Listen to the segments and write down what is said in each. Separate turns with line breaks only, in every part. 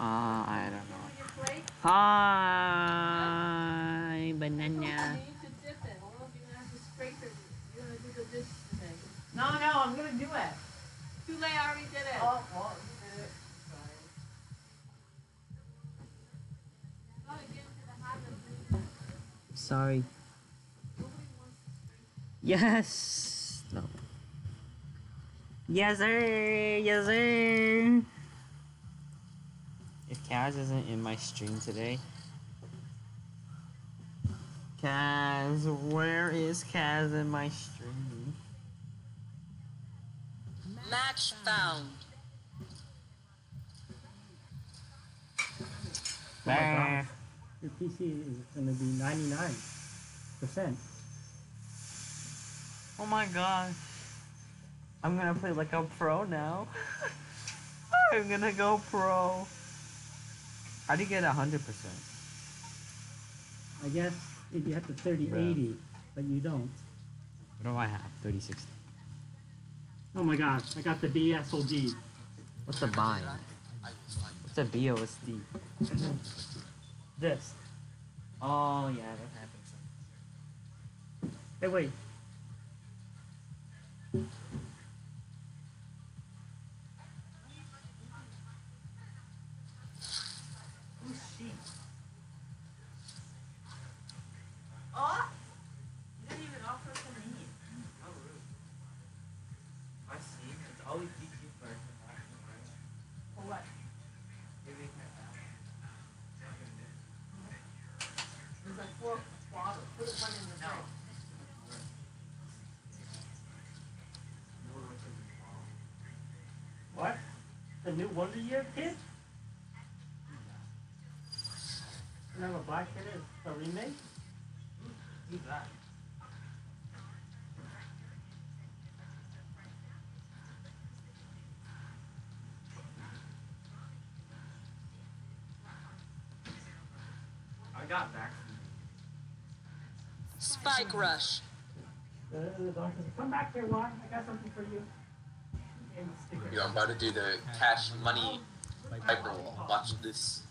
Uh, I don't know. Hi, banana.
You need to dip it. Hold on, you're gonna have to scrape it. You're gonna do the dish thing.
No, no, I'm gonna do it.
Too late, I already did it.
Oh, well, you did it.
Get into the habit of doing that.
Sorry.
Nobody wants to scrape
Yes. No. Yes, sir. Yes, sir. If Kaz isn't in my stream today, Kaz, where is Kaz in my stream?
Match found.
Oh my. Your PC is gonna be 99%.
Oh my gosh. I'm gonna play like a pro now. I'm gonna go pro. How do you get 100%?
I guess if you have the 3080, but you don't.
What do I have? 3060.
Oh my gosh, I got the BSOD.
What's a bind? What's a BOSD?
This.
Oh yeah, that happens.
Hey, wait. Year kid? Remember Black Kid is a remake?
Who's that? I got back.
Spike rush.
The, the doctor said, come back here, Ron. I got something for you. And sticker.
Yo, I'm about to do the cash money hyper wall. Watch this.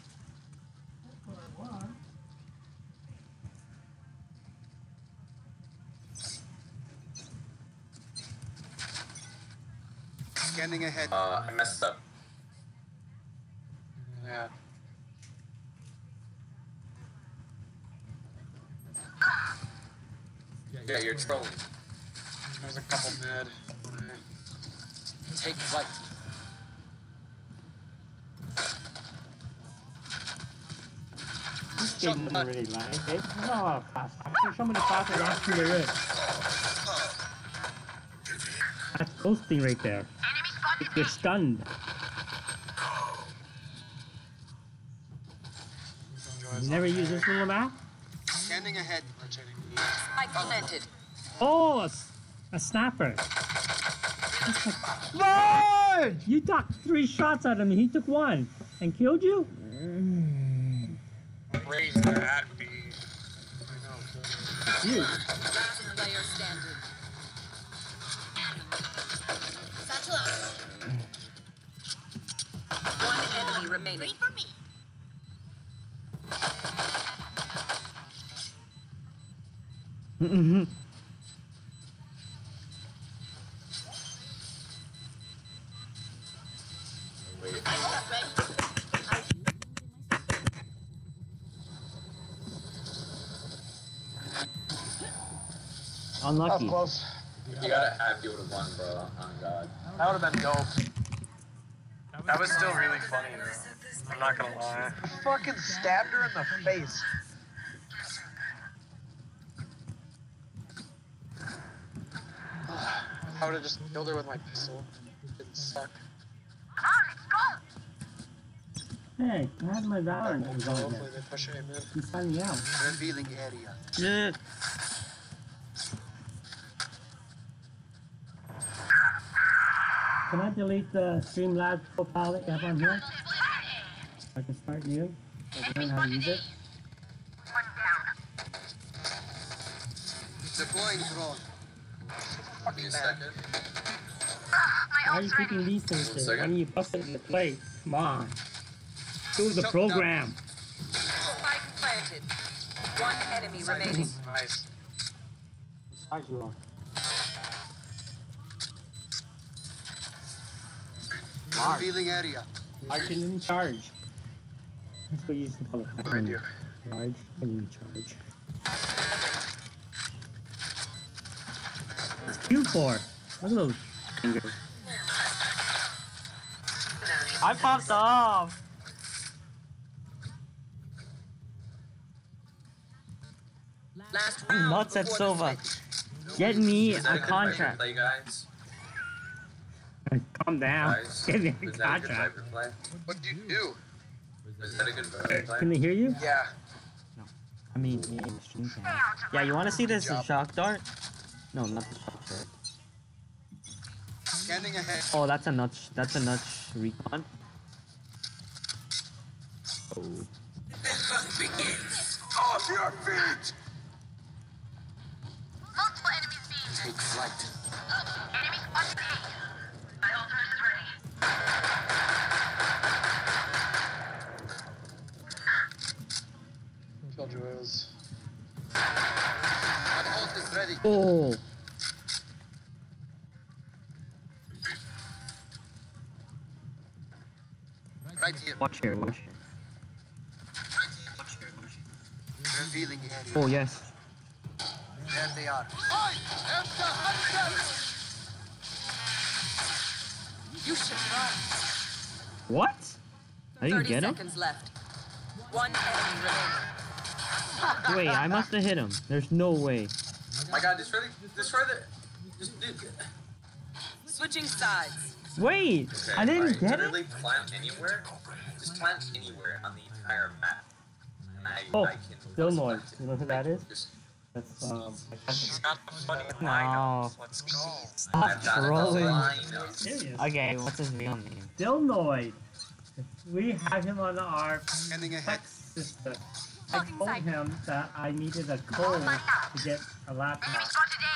Scanning ahead.
Uh, I messed up.
Yeah.
Yeah, you're trolling.
There's a couple mid.
Take flight.
This game doesn't really lie. It, there's not a lot of fast. Actually, show me the fastest action there is. That's ghosting right there. You're stunned. You never use this little map?
Standing ahead. Rotating.
Spike planted.
Oh, a snapper. Lord! You took three shots at him and he took one and killed you? Mm.
Raise that B. I know.
You.
Last player standing. Satchel out. One enemy remaining. for me.
Wait.
Unlucky.
close.
You gotta have you would have won, bro. Oh god.
That would have been dope. That was still really funny, though. I'm not gonna lie. I fucking stabbed her in the face. I would have just killed her with my pistol. It didn't suck.
Hey, I had my Valorant was on
Hopefully
there.
they push A mid.
He's signing out.
Revealing area.
Yeah.
I delete the Streamlabs profile that you have on here? I can start new. So I can learn how to use it.
Deploying drone.
Give a second.
Why are you keeping these things
One
there? Why
second.
don't you bust it into play? Come on. Do the program.
Spike planted. One enemy remaining.
Nice.
Charge you on.
Revealing area.
Charge it in charge. That's what you used to call it.
Behind you.
Charge and in charge. It's Q for. Look at those fingers.
I popped off.
Last
I'm
round.
nuts at
before
Silva. Get me a
that a good
contract.
Play, guys.
Calm down.
Guys,
Give me a
was that a good
contract.
What do you do?
Was that a good Viper?
Can they hear you?
Yeah. No.
I mean, yeah, the stream cam. Yeah, you want to see this shock dart? No, not the shock dart.
Scanning ahead.
Oh, that's a nutch. That's a nutch recon. Oh.
Off your feet!
Oh.
Right here.
Watch here. Watch here.
Revealing area.
Oh yes.
There they are. I am the hunter!
You should run.
What? I didn't get him.
seconds left. One enemy remaining.
Wait, I must have hit him. There's no way.
My God, destroy the, destroy the, just dude.
Switching sides.
Wait,
Okay,
I didn't
alright,
get it.
Literally plant anywhere. Just plant anywhere on the entire map. I,
Oh,
I can
still
just
noise. You know who that is?
Just,
That's um.
She's got the funny
No.
lineups. Let's go.
Stop
I've got a
trolling. Okay, what's his real name?
Dilnoid. We have him on our
Scanning ahead.
text system. I told him that I needed a code to get a laptop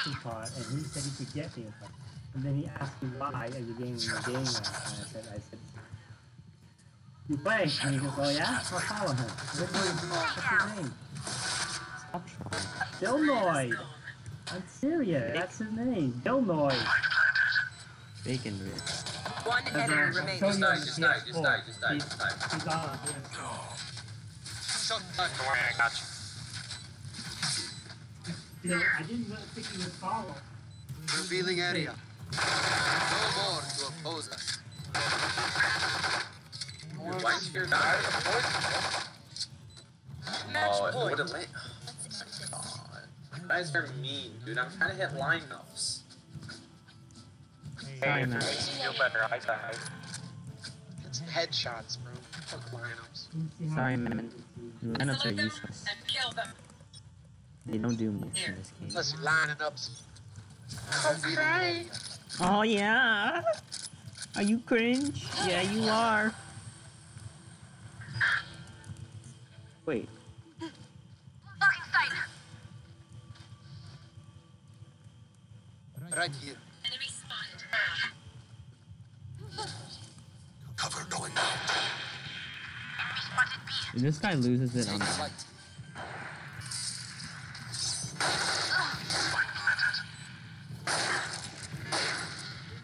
coupon, and he said he could get me one. And then he asked me why are you getting the game last night. I said, I said, you play? And he goes, oh yeah? I'll follow him. What's his name?
Stop trolling.
Dilnoid. I'm serious. That's his name. Dilnoid.
Bacon rib.
One enemy remaining.
Just die, just die, just die, just die, just die.
He's on
Don't worry, I got you.
Yeah, I didn't think he would follow.
Revealing area. No more to oppose us.
Dude, why did you die?
Match
Oh, it would have lit. Oh. You guys are mean, dude. I'm trying to hit lineups.
Hey, if
man.
it makes you feel better, I died.
It's headshots, bro. Fuck lineups.
Sorry, man. Lineups are useless. They don't do much in this game.
Unless you're lining up.
Area.
Oh yeah. Are you cringe? Yeah, you are. Wait.
Right here.
Cover
If this guy loses it, I'm
Take
out.
flight.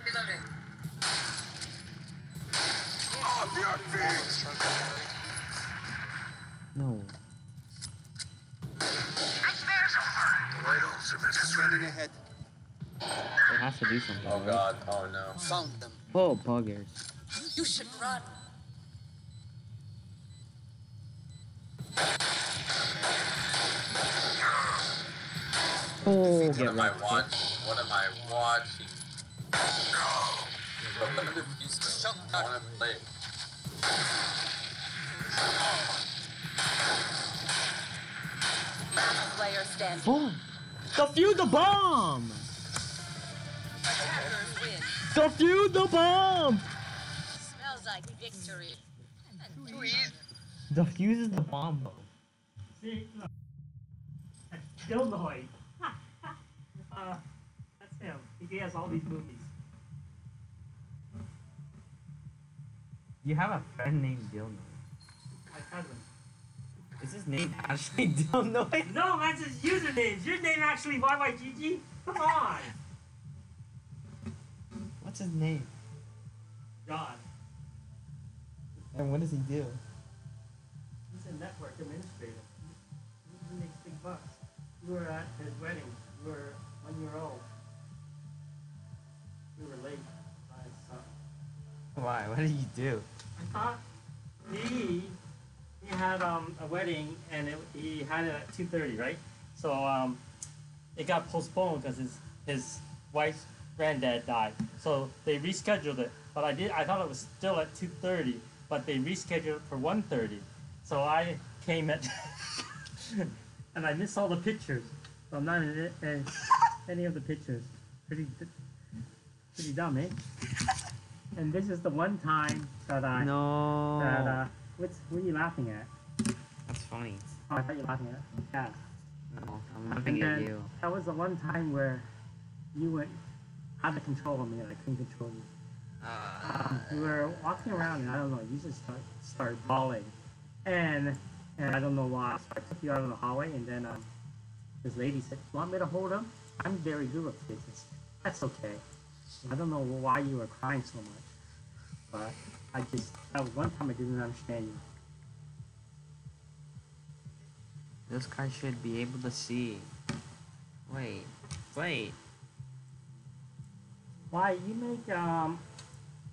Reloading.
Off your feet!
No.
Scanning ahead.
It has to do something.
Oh
right?
god, oh no.
Found them.
Oh, buggers.
Defuse
the bomb!
Attackers win.
Defuse the bomb!
Smells like victory.
Too easy.
Defuses the bomb. though.
See, look. That's Dilnoid. uh, that's him. He has all these movies.
You have a friend named Dilno.
cousin.
Is his name Ashley Delnoy?
No, that's his username. Is your name actually YYGG? Come on.
What's his name?
God.
And what does he do?
He's a network administrator. He, he makes big bucks. You were at his wedding. You were one year old. You were late.
Why? What did you do?
I thought he he had um a wedding and it, he had it at two thirty, right? So um it got postponed because his his wife's granddad died. So they rescheduled it. But I did I thought it was still at two thirty, but they rescheduled it for one thirty. So I came at and I missed all the pictures. So I'm not in it, in any of the pictures. Pretty pretty dumb, eh? And this is the one time that I
No.
that uh, what's what are you laughing at?
That's funny.
Oh, I thought you were laughing at. Yeah.
No, I'm laughing at you.
that was the one time where you went out of control of me and I couldn't control you. Um, we were walking around and I don't know, you just start started bawling, and and I don't know why. So I took you out of the hallway and then um, this lady said, you "Want me to hold him?" I'm very good with kids. That's okay. I don't know why you were crying so much, but I just that was one time I didn't understand you.
This guy should be able to see. Wait, wait.
Why you make um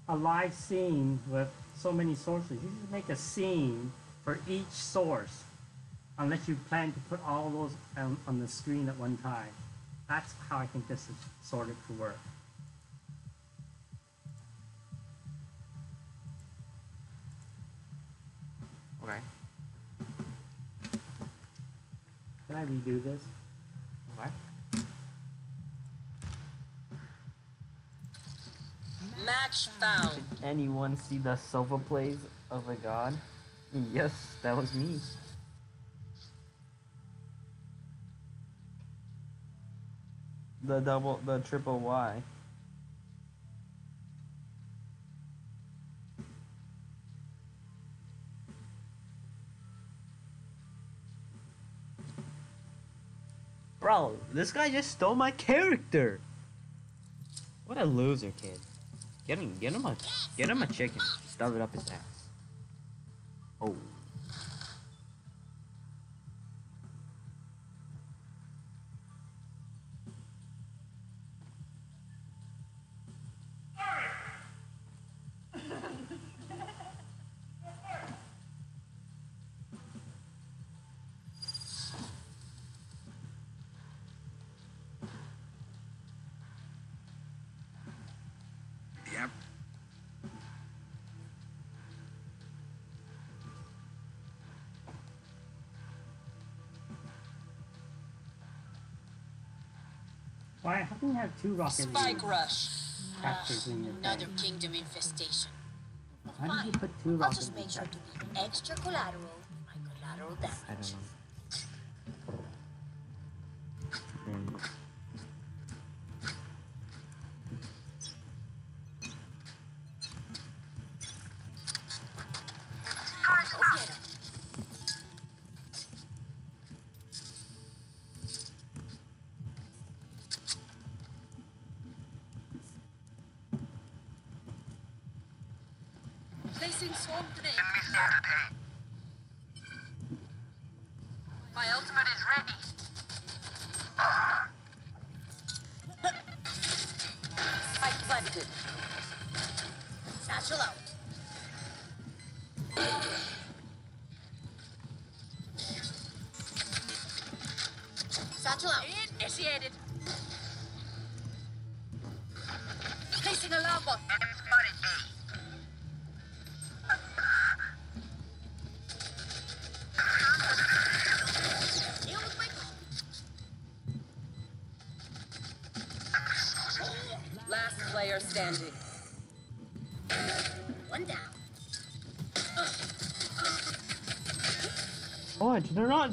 a live scene with so many sources? You should make a scene for each source, unless you plan to put all those on, on the screen at one time. That's how I think this is sorted to work. I redo this?
What?
Match found.
Did anyone see the silver plays of a god? Yes, that was me. The double, the triple Y. Bro, this guy just stole my character. What a loser, kid. Get him, get him a, get him a chicken. Stuff it up his ass. Oh.
Can have two rocket
Spike rush.
captures in your
Another kingdom infestation.
Why did you put two
I'll just make sure to be extra collateral. My collateral damage.
I don't know.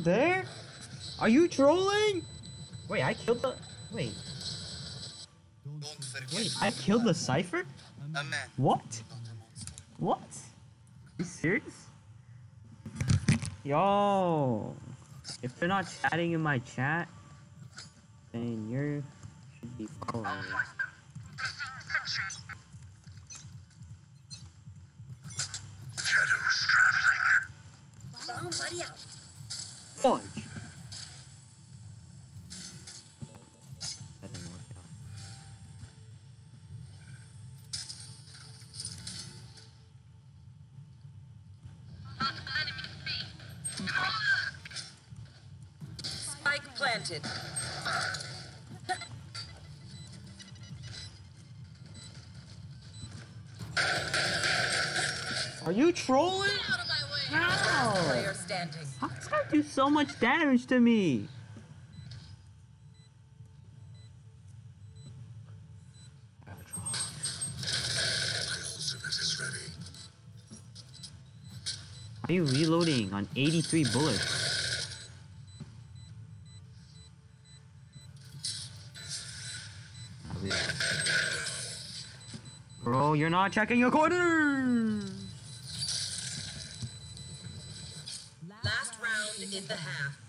Not there? Are you trolling? Wait, I killed the. Wait,
Don't forget.
wait, I killed the Cypher?
A man.
What? What? you serious? Yo, if they're not chatting in my chat, then you should be following me. Fudge. That didn't work out.
Spike planted.
Are you trolling? How?
Player standing.
How do so much damage to me? Are you reloading on 83 bullets? Bro, you're not checking your corners!
Last round in the half.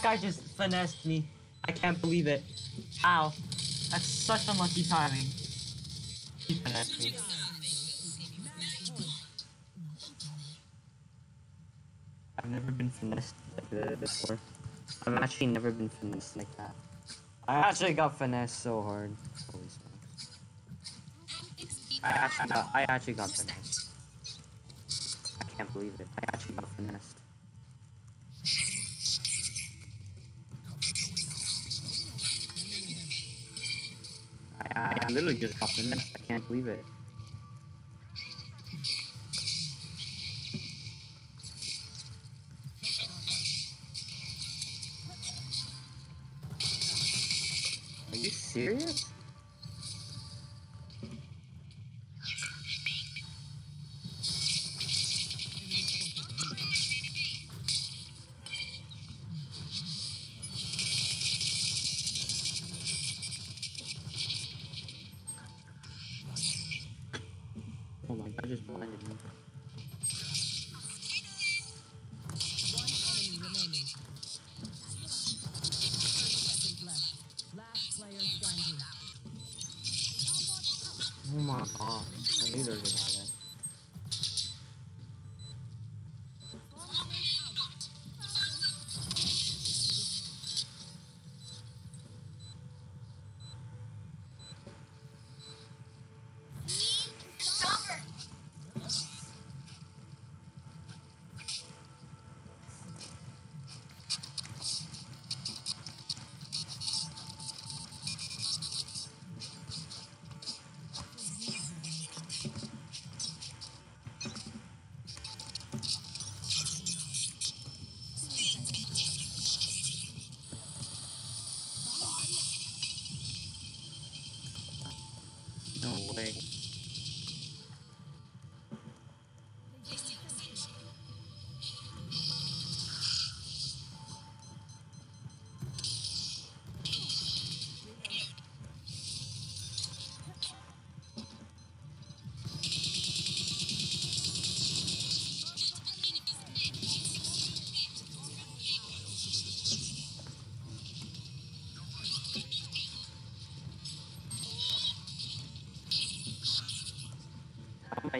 That guy just finessed me. I can't believe it. Ow. That's such unlucky timing. He finessed me. I've never been finessed before. I've actually never been finessed like that. I actually got finessed so hard. I actually got, I actually got finessed. I can't believe it. I actually got finessed. Literally just got finessed. I can't believe it. Are you serious? Oh my god, just blinded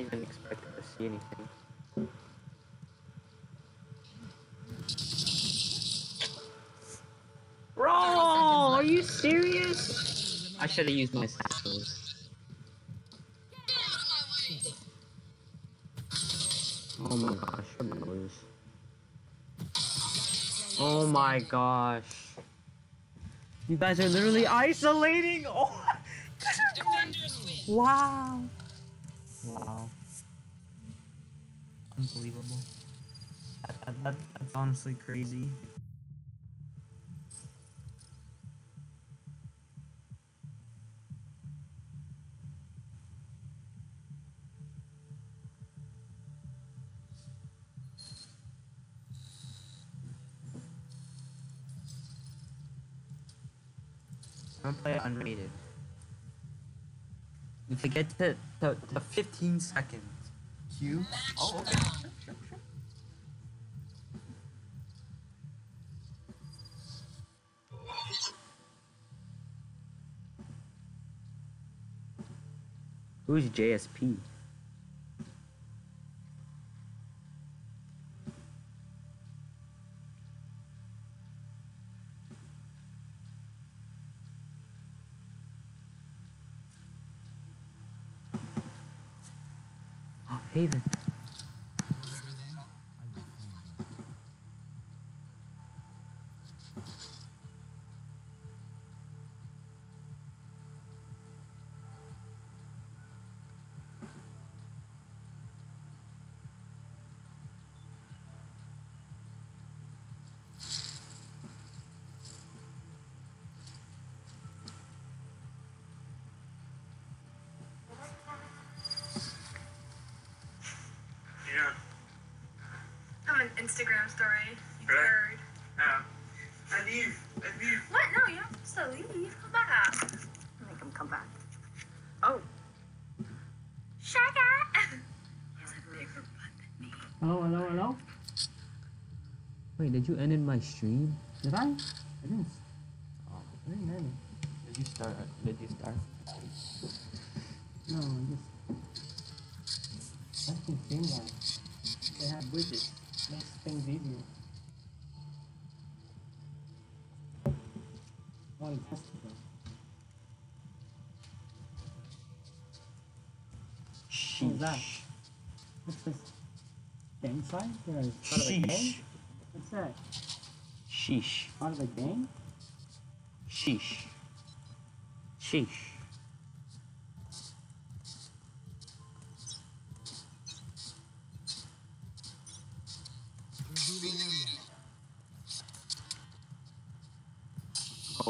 I'm not even expecting to see anything. Bro, are you serious? I should have used my satchels. Oh my gosh, I'm gonna lose. Oh my gosh. You guys are literally isolating! Oh! wow! Wow. Honestly crazy. I'm gonna play it unrated. If I get to, to, to 15 seconds. Q? Oh, okay. Who's JSP?
Instagram story. You
Really?
heard.
Yeah. I leave. I leave.
What? No, you don't have to leave. Come back. Make him come back. Oh. Shaggy. He's a bigger butt than me.
Hello, hello, hello?
Wait, did you end in my stream?
Did I? I didn't. Oh, I didn't end
Did you start? Did you start?
No, I just. Testing Streamline. They have widgets. Makes things easier. I want to test it though. What is that?
Sheesh.
What's this? You're a part of a gang?
Sheesh.
What's that?
Sheesh.
Part of a gang?
Sheesh. Sheesh.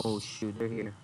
Oh shoot, they're here.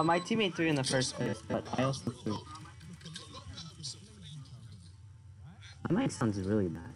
Uh, my teammate threw in the first place, but I also threw. My mic sounds really bad.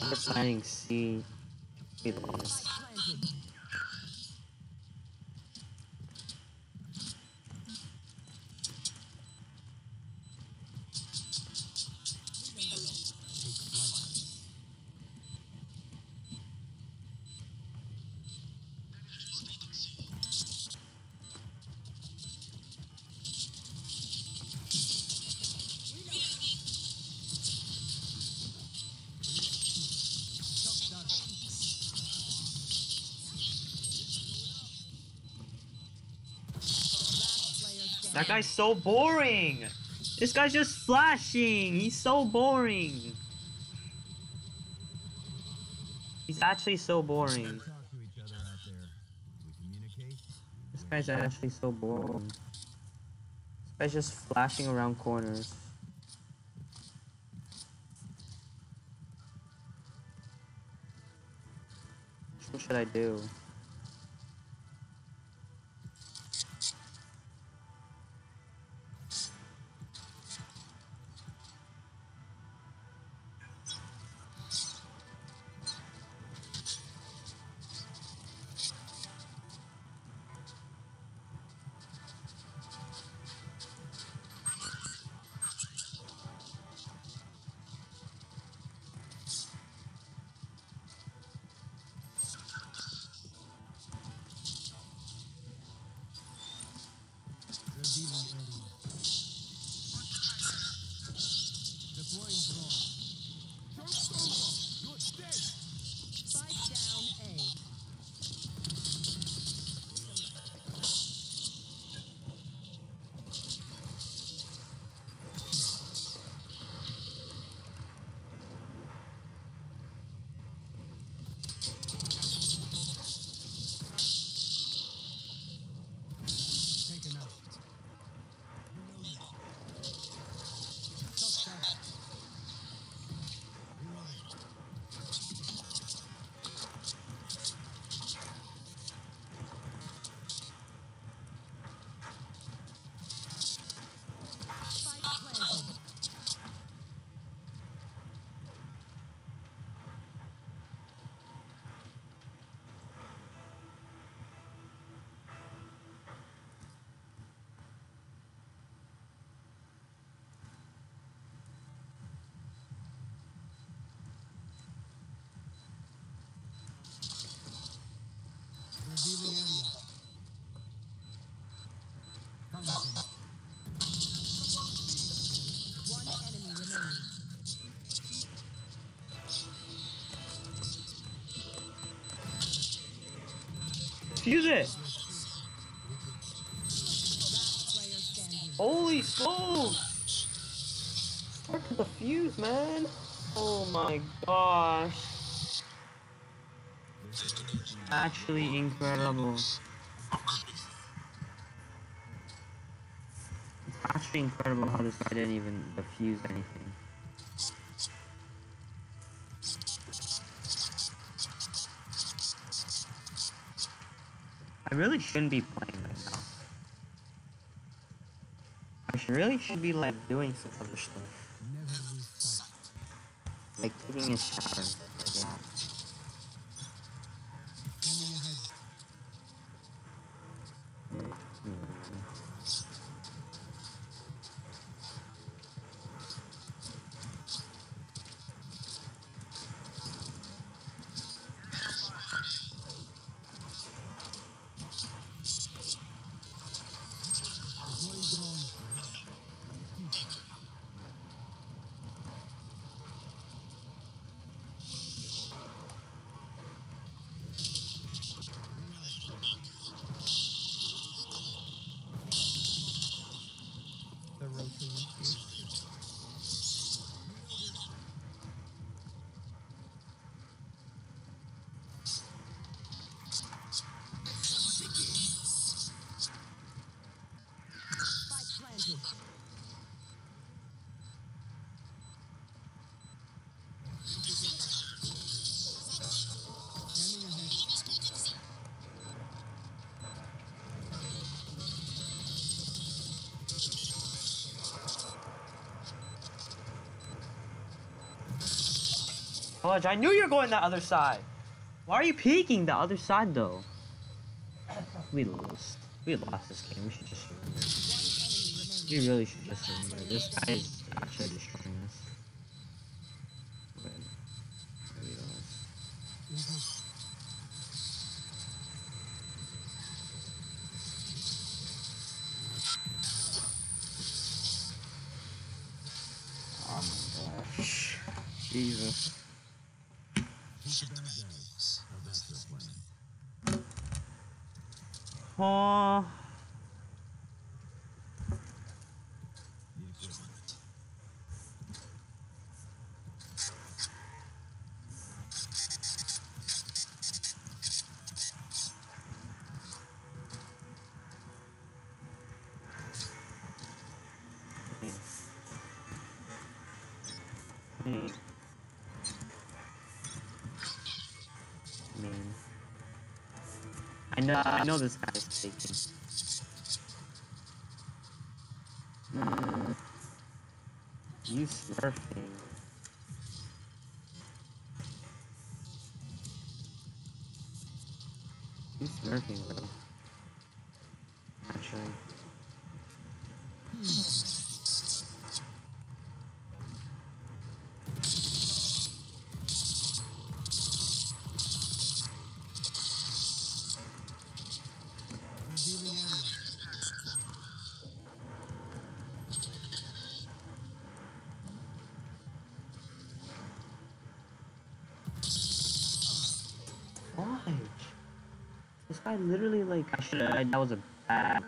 We're planning C. guy's so boring. This guy's just flashing. He's so boring. He's actually so boring.
Talk to each other out there. We communicate.
This guy's actually so boring. This guy's just flashing around corners. What should I do? Actually incredible. It's actually incredible how this guy didn't even defuse anything. I really shouldn't be playing right now. I should really should be like doing some other stuff. Like taking a shower. I knew you were going the other side. Why are you peeking the other side though? We lost. We lost this game. We should just. We really should just. This guy is know, I know this guy is faking. Mm. You surfing. Guy literally like I should have that was a bad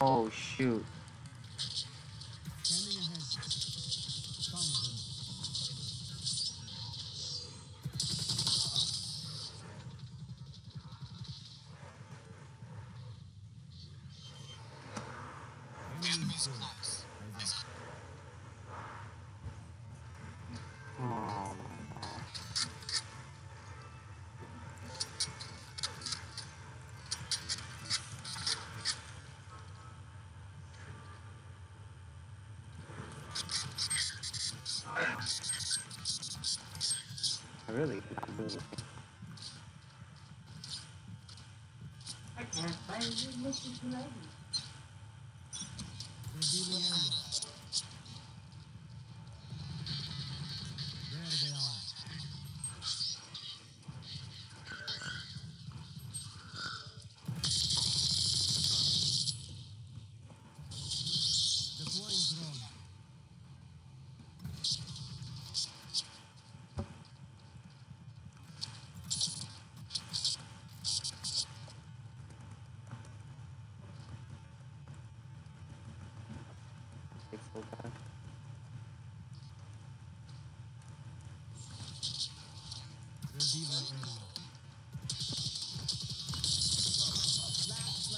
Oh shoot.
With Mrs.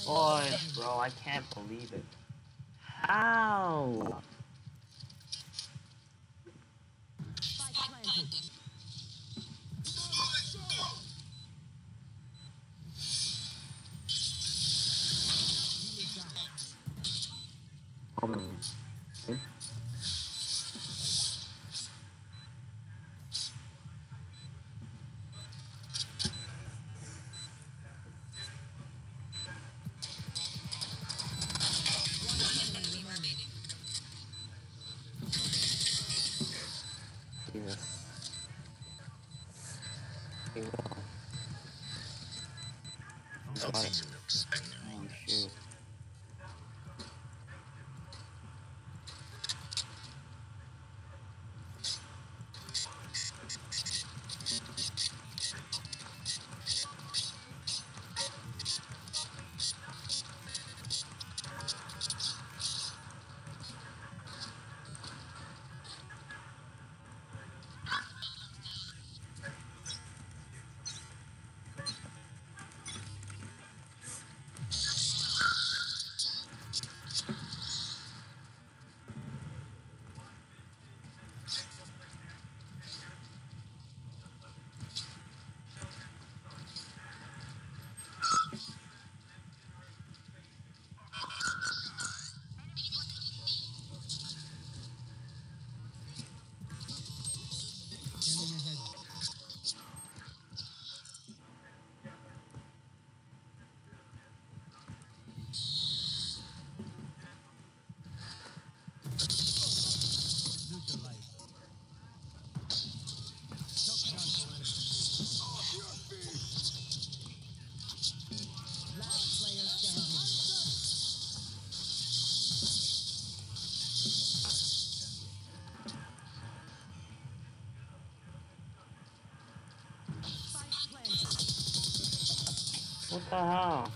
boy, bro, I can't believe it. How?
Uh-huh.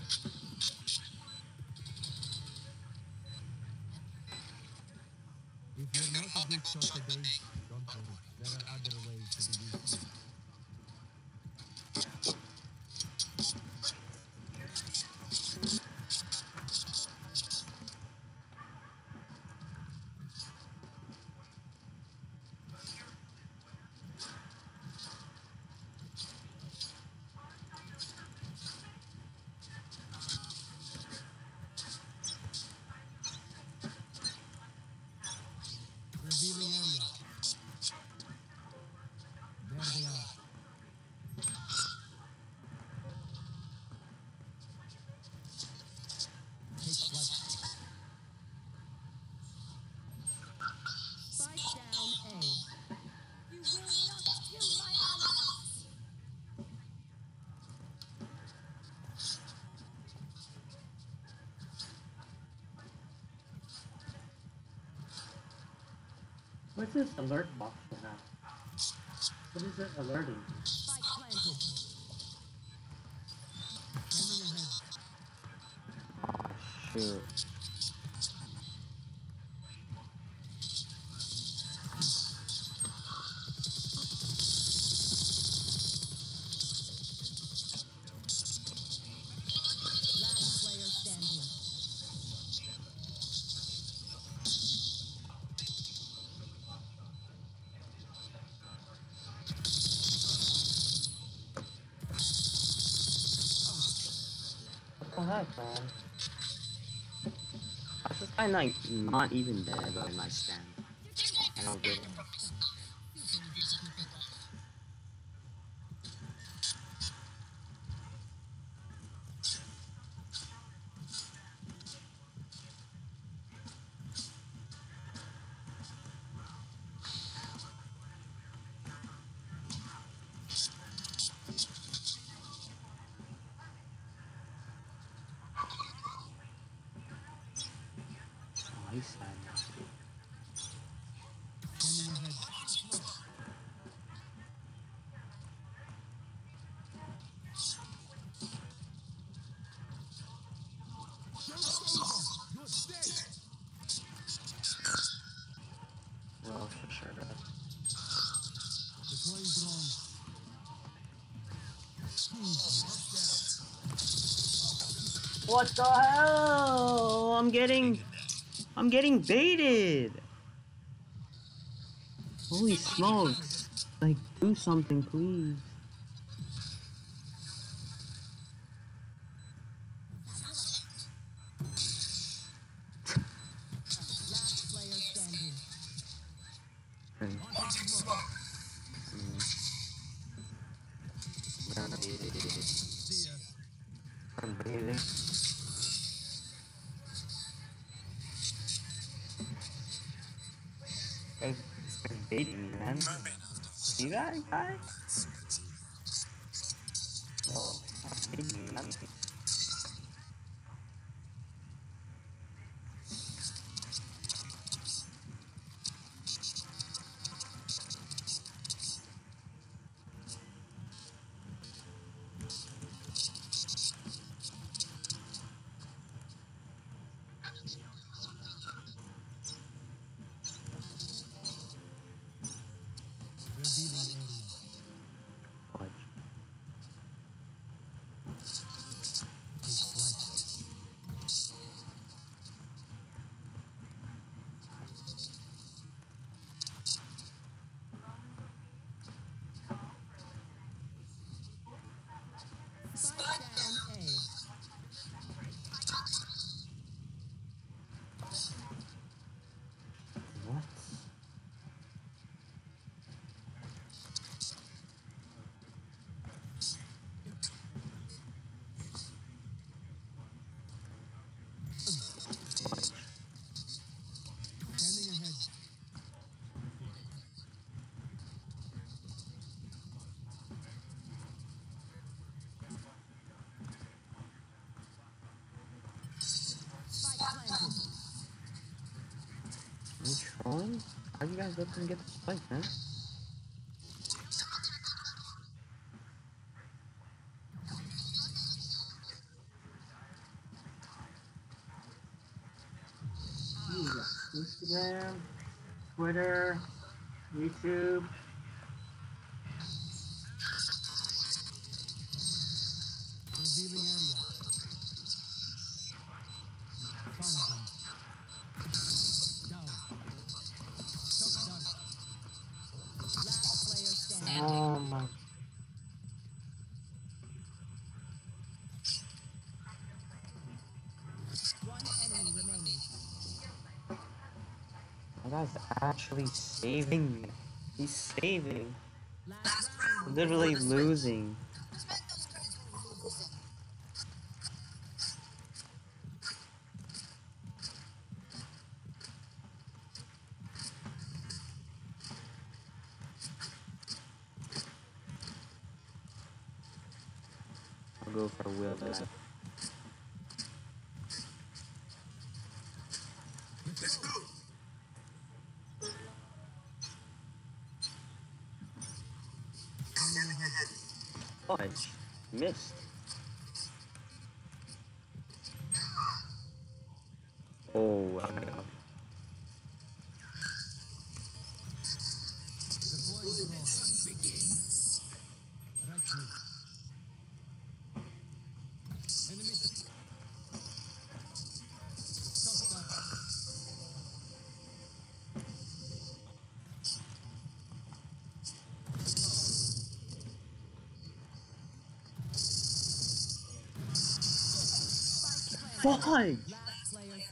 What's this alert box you have? What is it alerting?
Shoot. I'm like not even dead by my stand. I don't get it. The hell? I'm getting, I'm getting baited. Holy smokes! Like, do something, please. See You? How you guys let them get the spike, man?
Instagram, Twitter, YouTube.
Actually saving me. He's saving. Literally losing.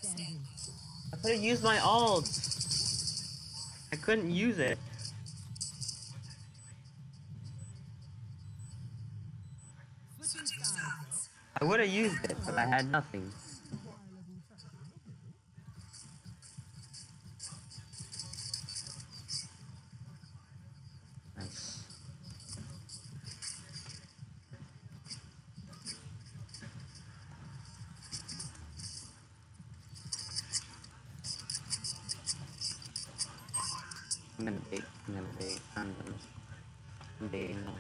Standing.
I could have used my ult. I couldn't use it. I would have used it, but I had nothing. I'm gonna bait. I'm gonna bait. I'm gonna I'm baiting them.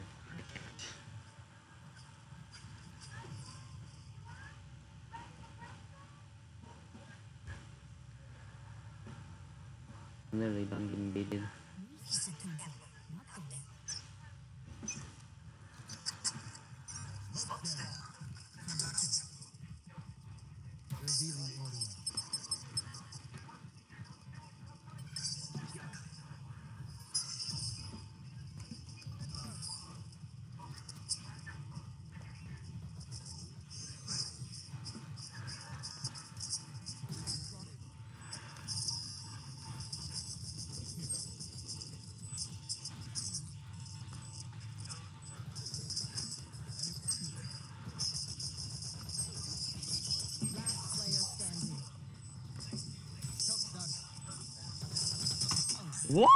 What?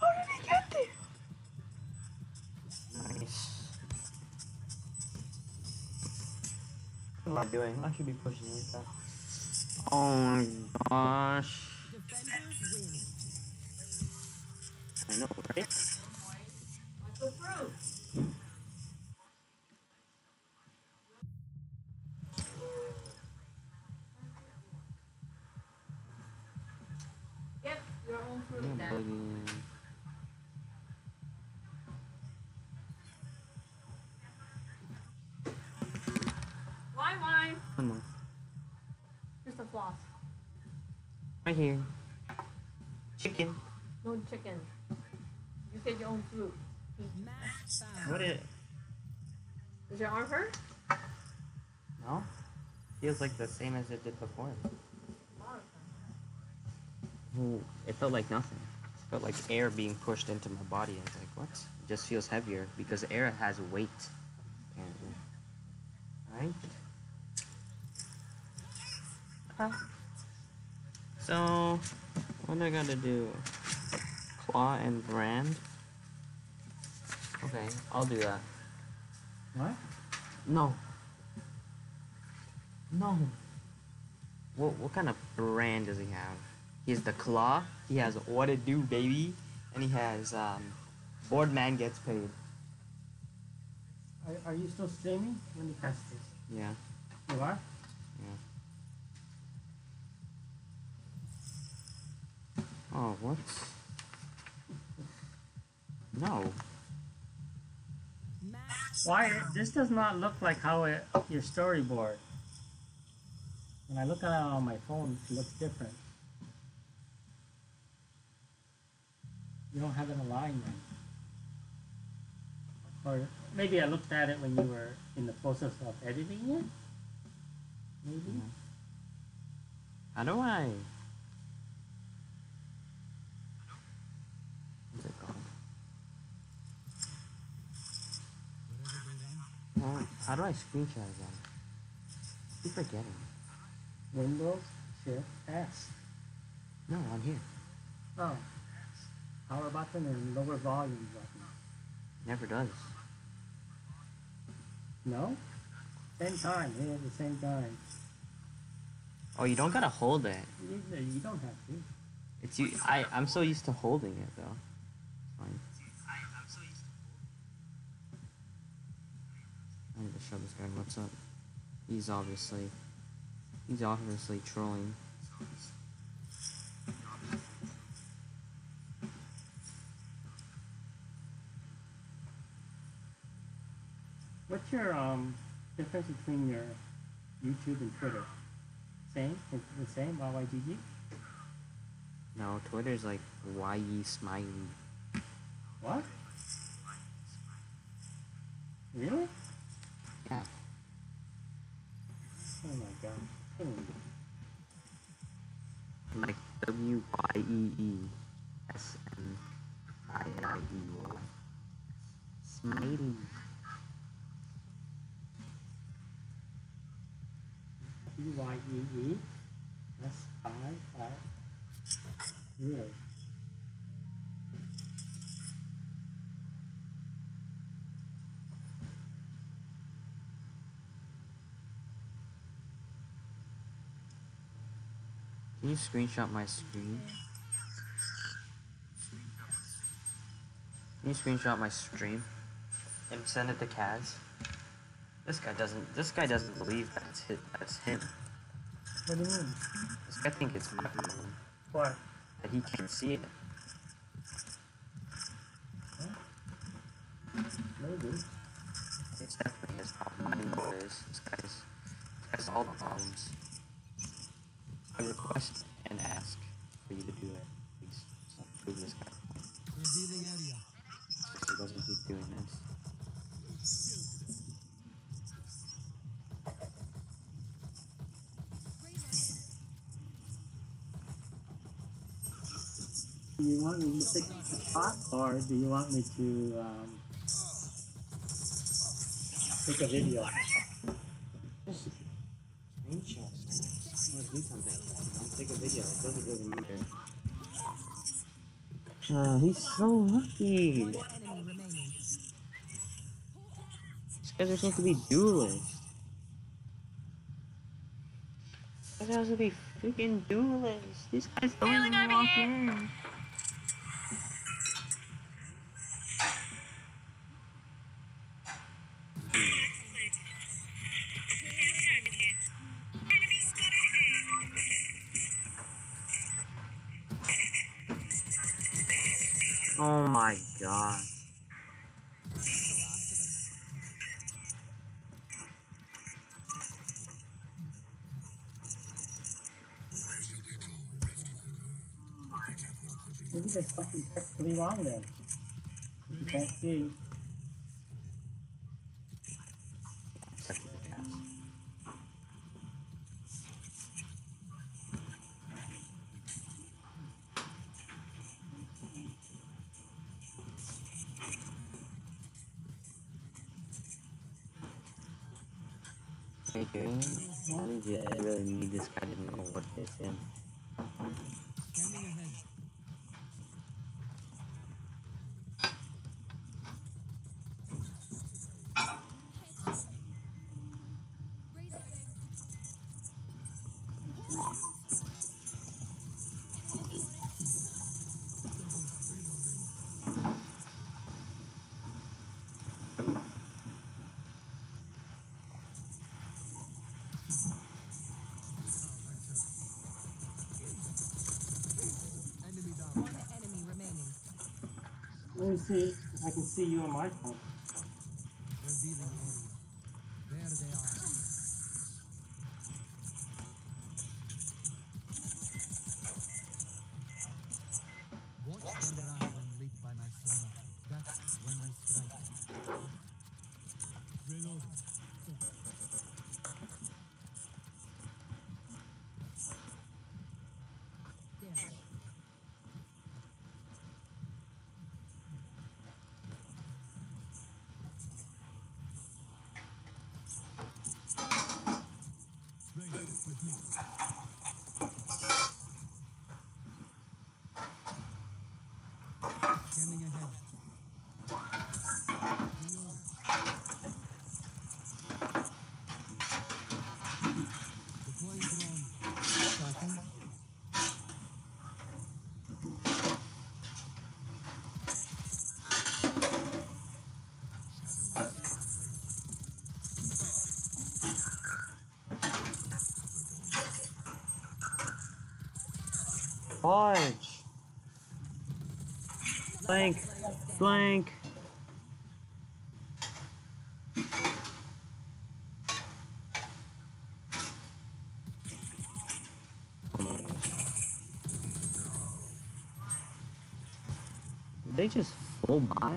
How did he get there? Nice. What am I doing? I should be pushing like that. Oh my gosh. Here. Chicken.
No chicken. You get your own fruit.
What is it?
Does your arm hurt?
No? Feels like the same as it did before. Ooh, it felt like nothing. It felt like air being pushed into my body. I was like, what? It just feels heavier because air has weight, apparently. Right? Huh. So, gotta do? Claw and brand? Okay, I'll do that.
What?
No. No. What what kind of brand does he have? He has the claw. He has what it do, baby, and he has um, board man gets paid.
Are, are you still streaming? Let me test this.
Yeah.
You are?
Oh what? No.
Why? This does not look like how it, your storyboard. When I look at it on my phone, it looks different. You don't have an alignment. Or maybe I looked at it when you were in the process of editing it. Maybe.
How do I? What's it called? Well, how do I screenshot again? I keep forgetting.
Windows Shift S.
No, on here.
Oh. Power button and lower volume button.
Never does.
No? Same time, it at the same time.
Oh, you don't gotta hold it.
You, you don't have to.
It's you. I I'm so used to holding it though. It's fine. I need to show this guy what's up. He's obviously he's obviously trolling.
What's your um difference between your YouTube and Twitter? Same? Is it the same? YYGG?
No, Twitter's like why ye smiley.
What? Really? Oh my god. Hmm.
Like W Y E E S M I L E Y. Smiley.
B Y E E S I I. Really?
Can you screenshot my screen? Can you screenshot my stream and send it to Kaz? This guy doesn't. This guy doesn't believe that's his, That's him.
What do you mean?
This guy thinks it's my room.
What?
That he can't see it.
one a spot, or do you want me to um, take a video?
Screenshots. do something. Take a video. It doesn't really matter. Uh, he's so lucky. These guys are supposed to be duelists. These guys are supposed to be freaking duelists. These guys don't even walk in.
Maybe there's something fucking perfectly wrong there. You can't see.
Okay, I really need this kind of know what this is.
can see I can see you on my phone.
fudge. Blank, blank. Did they just full buy?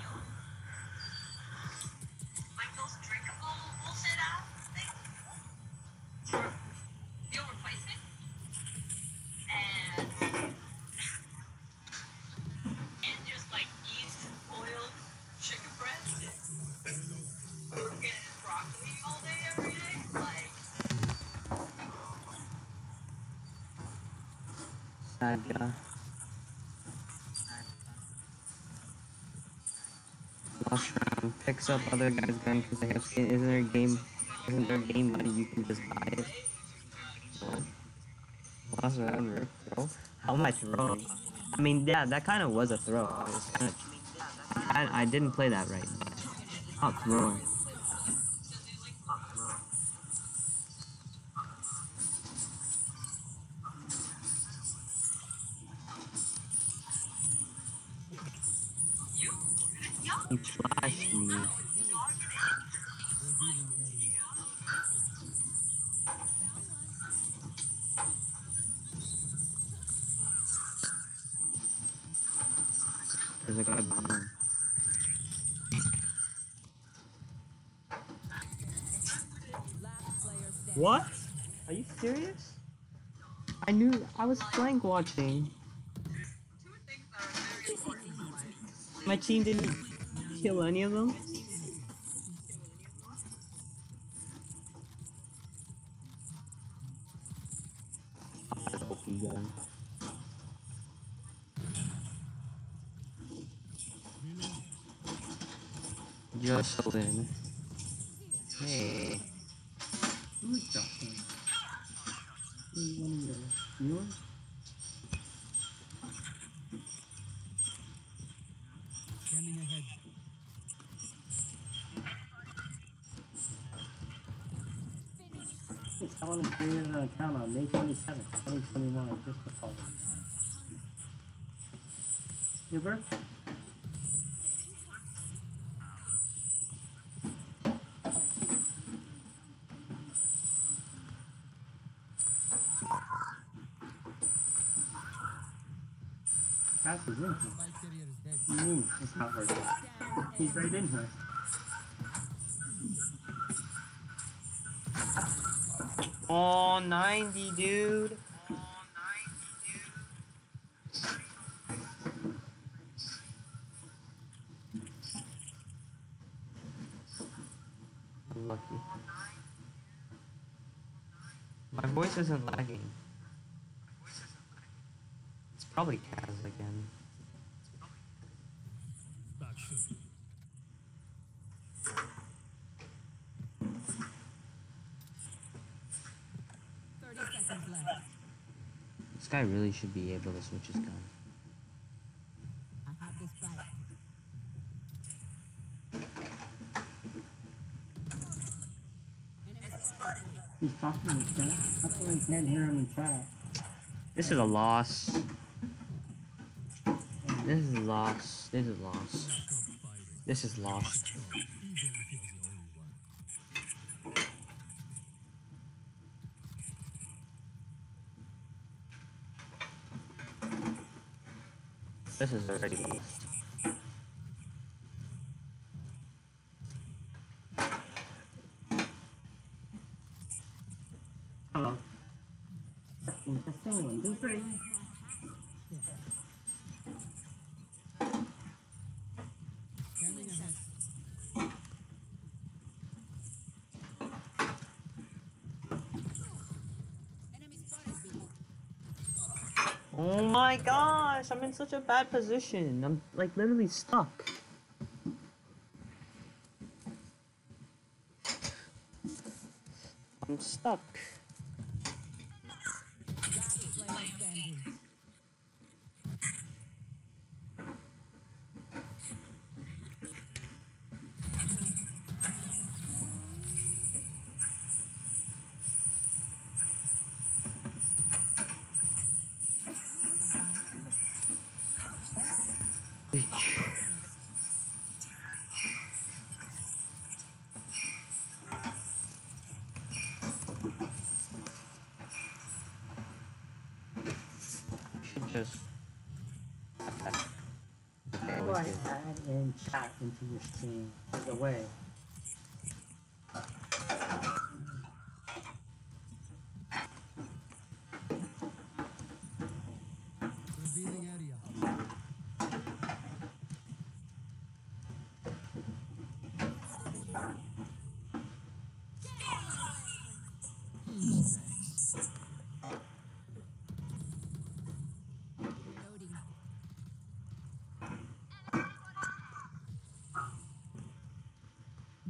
Picks up other guy's gun because they have skin. Isn't there a game? Isn't there a game money you can just buy it? Well, Lost round, throw. How am I throwing? I mean, yeah, that kind of was a throw. It was kind of. I, I didn't play that right. Not throwing. Flank watching. My team didn't kill any of them. Gun. Jocelyn.
May 27th, 2021, just to follow you. Your birthday? Cass is in here.
Spike carrier is dead.
What do you mean? It's not working. He's right in here.
Oh, 90, dude. Lucky. My voice isn't lagging. It's probably Kaz again.
Back shoot.
Thirty seconds left.
This guy really should be able to switch his gun.
He's talking in chat. That's why I can't hear him in chat.
This is a loss. This is a loss. This is a loss. This is lost.
Even if you're the only one.
This is already lost.
Hello.
Oh my gosh, I'm in such a bad position. I'm like literally stuck. I'm stuck.
Into your stream. There's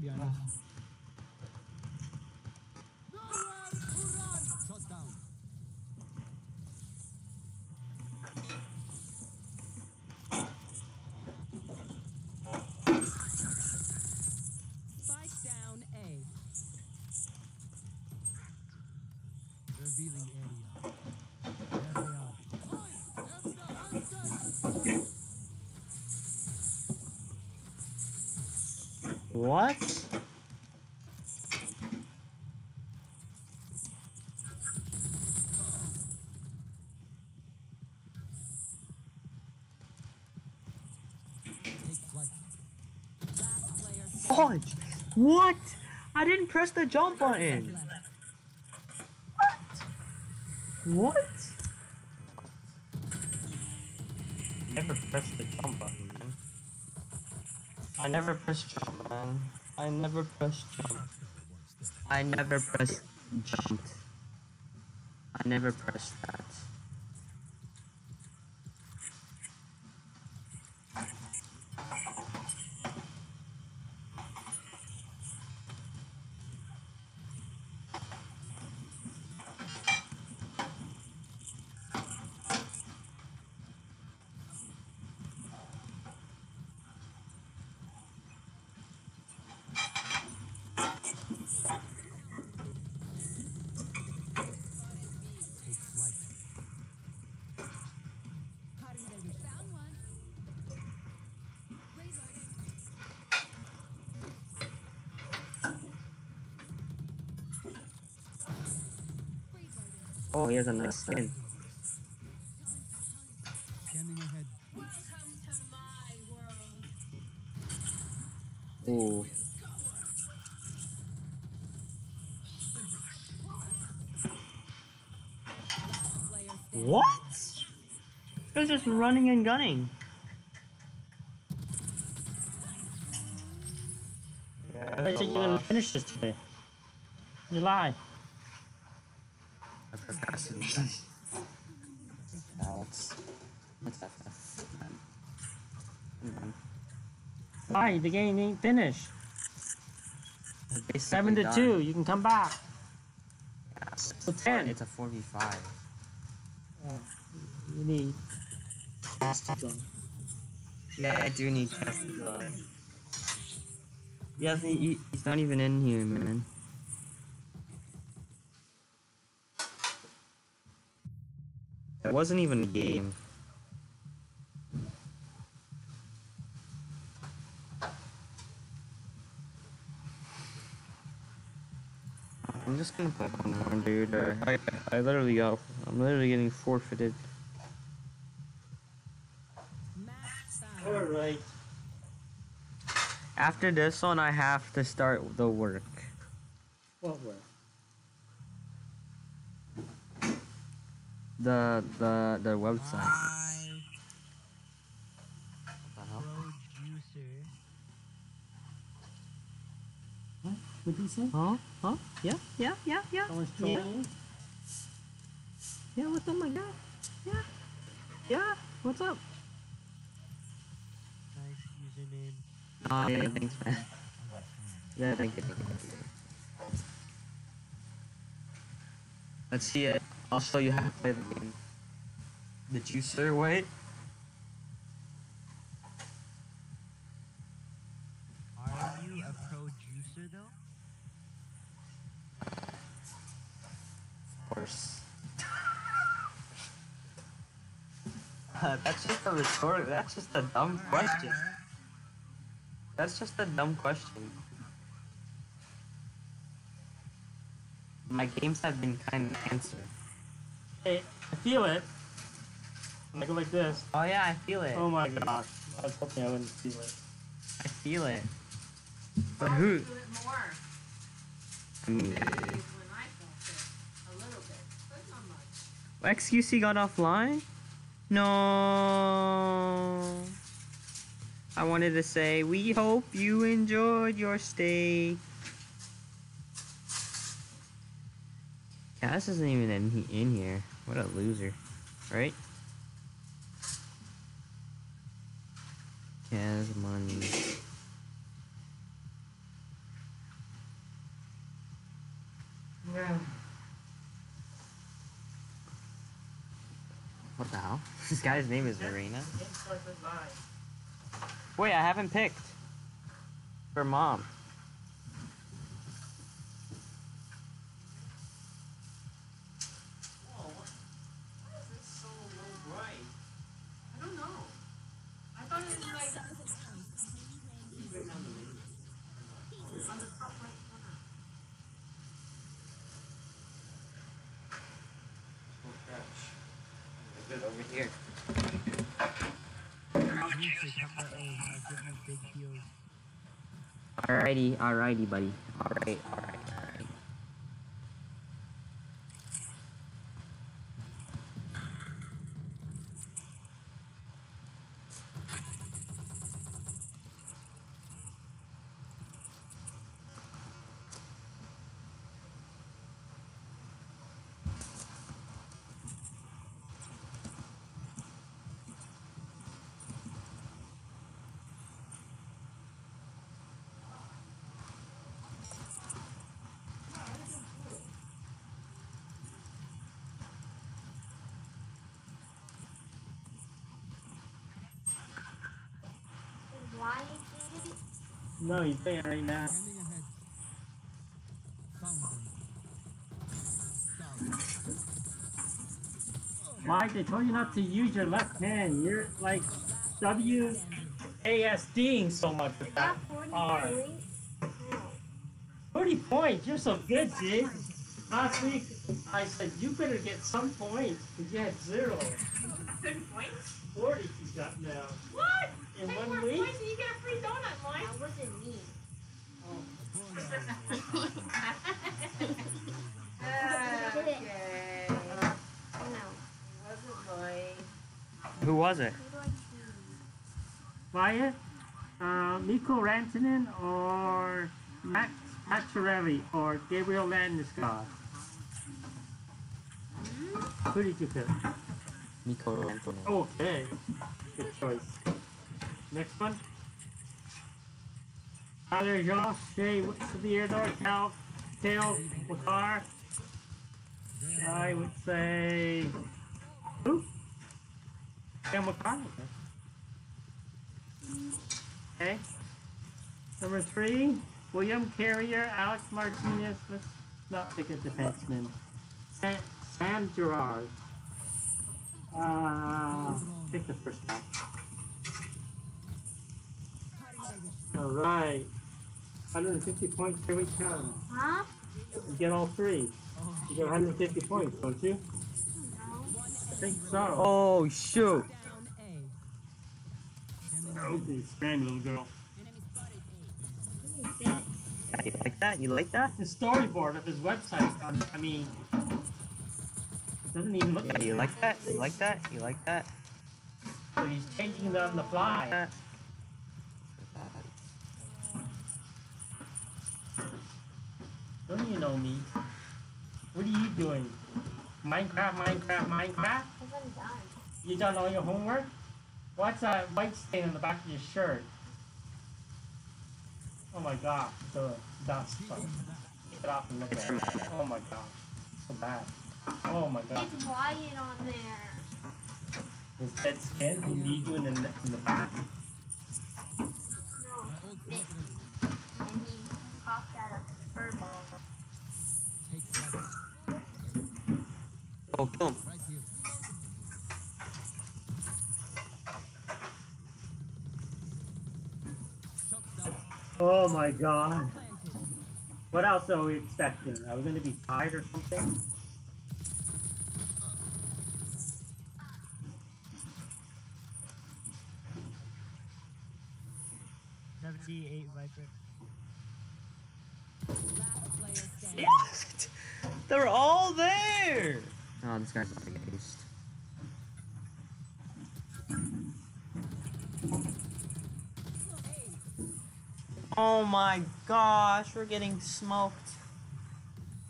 Behind us.
Spike down A.
Revealing area.
What? Fudge! What? I didn't press the jump button. What? What? Never pressed the jump. I never pressed jump, man. I never pressed jump. I never pressed jump. I never pressed that.
Welcome to my world.
Ooh. What? They're just running and gunning. Yeah, I think you were gonna finish this today. You lie.
Alex. What's that?
Lie, the game ain't finished. Seven to two, you can come back. So ten.
It's a 4v5.
You need. Yeah, I do need Castle He hasn't, he, he's not even in here, man. It wasn't even a game. I'm just gonna play one more, dude. I, I literally got, I'm literally getting forfeited. Alright. After this one, I have to start the work.
What work?
The the the website.
What did you say?
Huh? Huh? Yeah? Yeah? Yeah? Yeah?
Someone's
Yeah.
trolling you?
Yeah, what's up, my guy? Yeah. Yeah, what's up?
Nice username.
Oh, yeah, thanks, man. Yeah, thank you, thank you, thank you. Let's see it. I'll show you how to play the game. The juicer way.
Are you a pro juicer though?
Of course. Uh, that's just a rhetoric. That's just a dumb question. That's just a dumb question. My games have been kind of answered. Hey, I feel it.
I go like this.
Oh yeah, I feel it.
Oh my gosh. I was hoping I wouldn't feel it.
I feel it. But
I
who?
do it more
Hmm.
when I felt it. A little bit, but not much.
XQC got offline? No. I wanted to say, we hope you enjoyed your stay. Cass isn't even in, in here. What a loser. Right? Cass money.
Yeah.
What the hell? This guy's name is Arena. Wait, I haven't picked. For mom.
Whoa, what? Why is this so low bright? I don't know. I thought it was like. On the top right corner.
Good over here. Alrighty, alrighty, buddy. Alright, alright, alright.
Why did it?
No, he's there right now. Mike, they told you not to use your left hand. You're like W A S Ding so much with that R. 40 points. You're so good, Jig. Last week, I said you better get some points because you had zero.
Ten points?
40 he's got now.
What?
In
Ten
one
more
week?
points and you get a free donut, Mike.
That wasn't me.
Okay.
No.
Wasn't Mike.
Who was it?
Wyatt, uh, Mikko Rantanen, or Max Pacioretty, or Gabriel Landeskog? Who did you pick?
Mikko Rantanen.
Okay, good choice. Next one. Tyler Josh, Shea, Theodore, Cal, Kale, Wakar. I would say. Who? Cale Makar. Okay. Number three, William Carrier, Alex Martinez. Let's not pick a defenseman. Sam, Sam Girard. Uh, pick the first one. All right. 150 points every time.
Huh?
You get all three. You get 150 points, don't you? I think so.
Oh, shoot.
Okay, scram, little girl.
You like that? You like that?
The storyboard of his website, um, I mean, it doesn't even look
Yeah,
like
you like that? You like that? You like that?
So he's changing it on the fly. Don't you know me? What are you doing? Minecraft, Minecraft, Minecraft?
Done.
You done all your homework? What's that white stain on the back of your shirt? Oh my god, the dust. It off and look at it. Oh my god, so bad. Oh my god.
It's Wyatt on there.
His dead skin, he need you in the, in the back.
Kill him.
Oh my god. What else are we expecting? Are we going to be tied or something?
Seventy-eight Viper.
What? They're all there. Oh, this guy's a beast. Oh my gosh, we're getting smoked.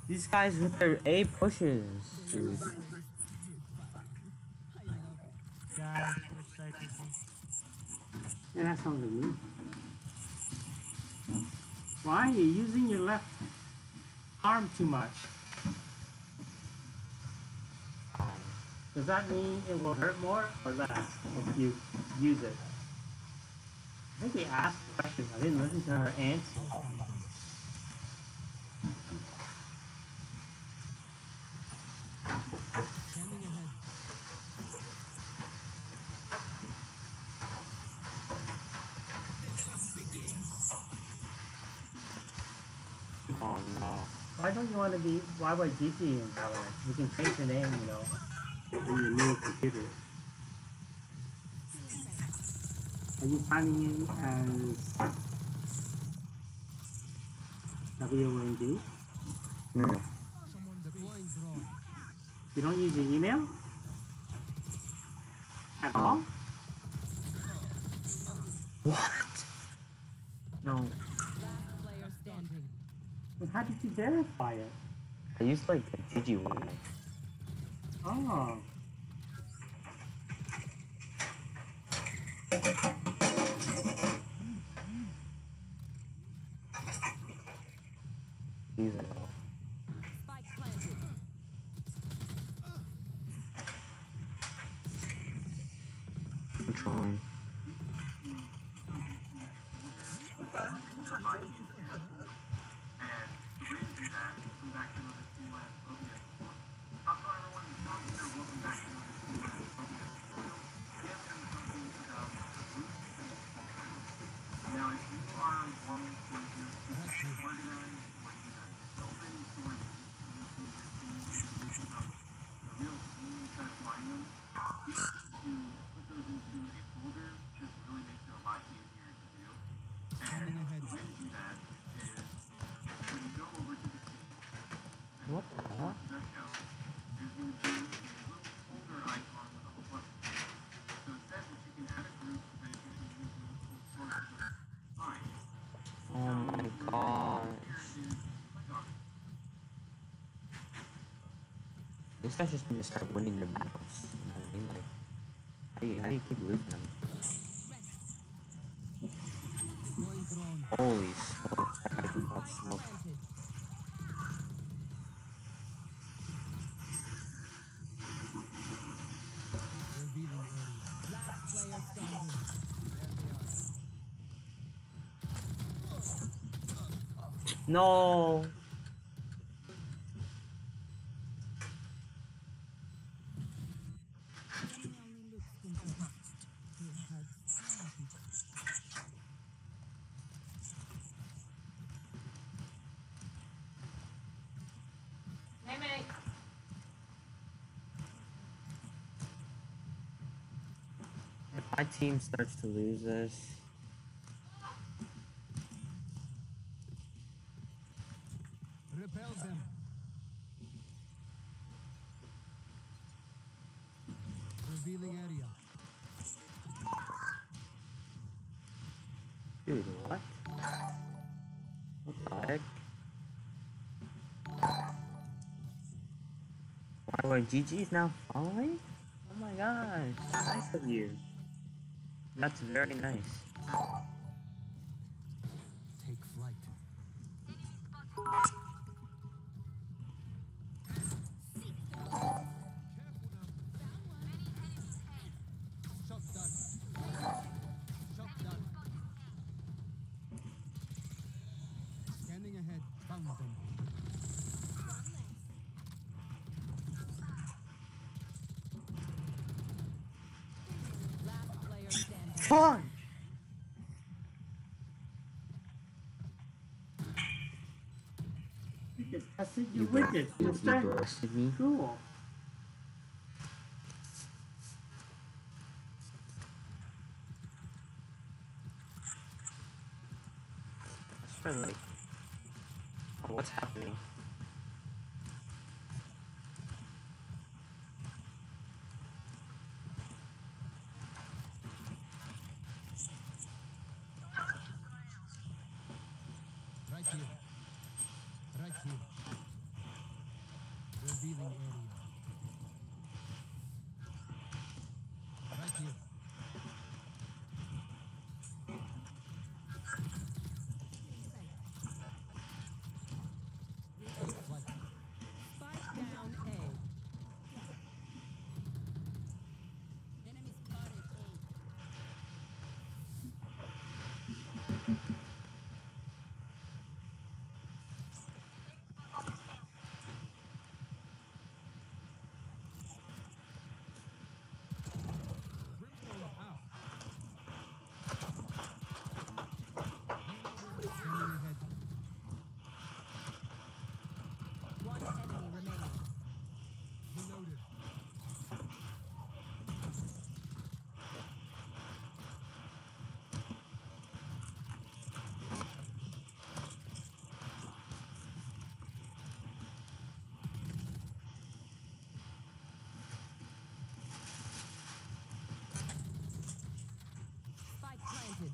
These guys with their A pushes.
He?
Yeah, that sounds like me. Why are you using your left arm too much? Does that mean it will hurt more or less if you use it? I think we asked the question. I didn't listen to her answer.
Oh no.
Why don't you want to be why YYGT in Valorant? You can change your name, you know, on your new computer. Are you signing in as WMD?
No.
You don't use your email? At all?
What? No.
Last player standing.
Then how did you verify it?
I used like a DigiWire.
Oh.
Guy's just gonna start winning the battles. How do you, how do you keep losing them? Holy smokes, that guy.
Last player standing.
No.
Enemy only looks confused. He has something.
Hey, mate.
If my team starts to lose this,
Repel them. Revealing area.
dude, what? What the heck? Why, why, GG's now following? Oh my gosh, nice of you. That's very nice.
I said you
You
with it.
you,
You
you
start
ghosted me?
cool. Friendly. Oh, what's happening?
Right here. Right here. Revealing area. Right here. Flight.
Spike down A. Enemy spotted
Brimstone out. Sending ahead.
One enemy remaining.
Reloaded.
Spike planted.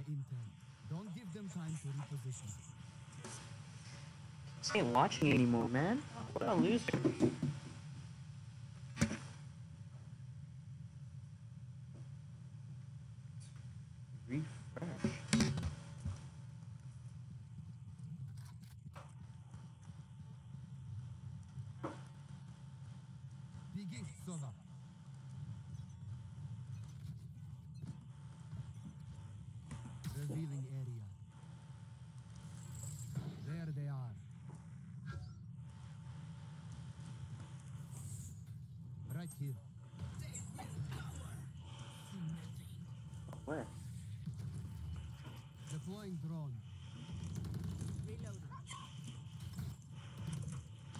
my intel. Don't give them time to reposition.
This ain't watching anymore, man. What a loser. Refresh.
Begin, Sova. Revealing area. There they are. Right here.
Where?
Deploying drone.
Reloading.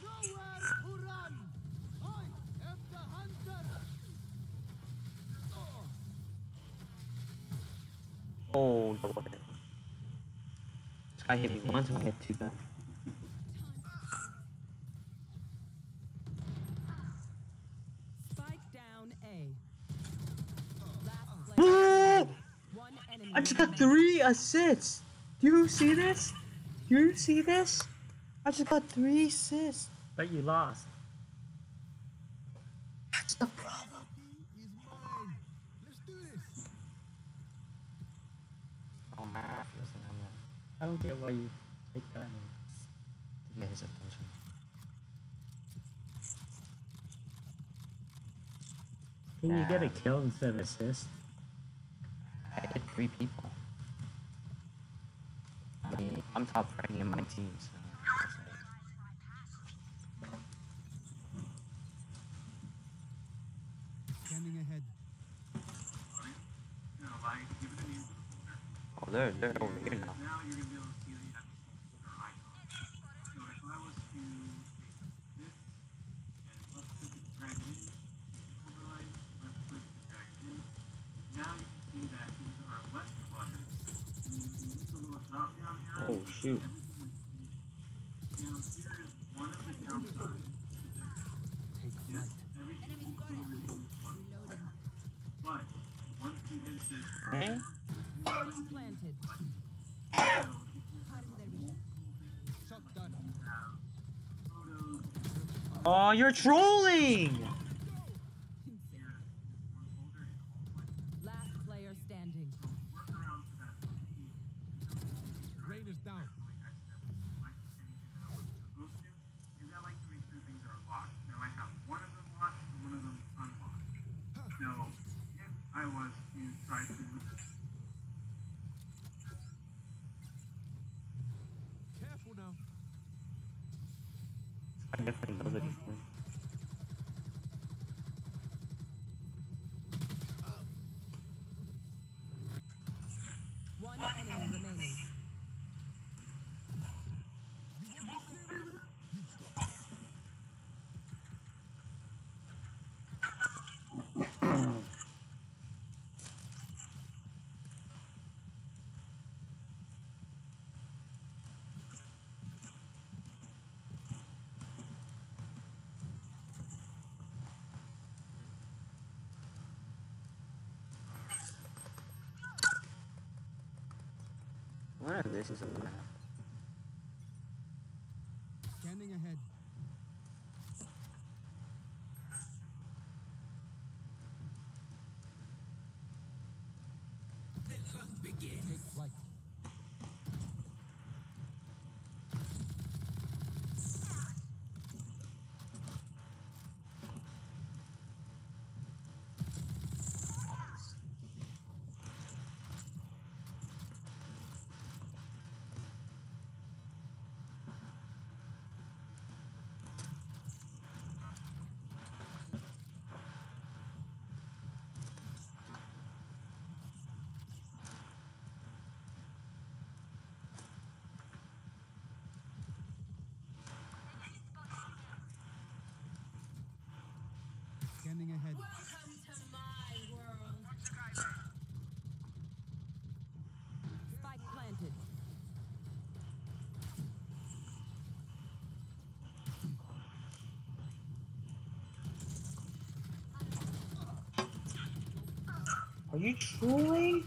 Nowhere to run! I am the hunter! Oh.
Oh, no. This guy hit me once, I hit two guys.
Spike down A. Last
Woo!
player. One enemy.
I just got three assists. Do you see this? Do you see this? I just got three assists.
But you lost.
That's the problem.
Is mine. Let's do this.
Oh man, listen, I'm not
I don't get why you take that.
to get his attention.
Can you get a kill instead of assist?
I hit three people. I I'm top ranking in my team, so.
You're
trolling!
Yeah. 准备是什么呢？Are you
truly?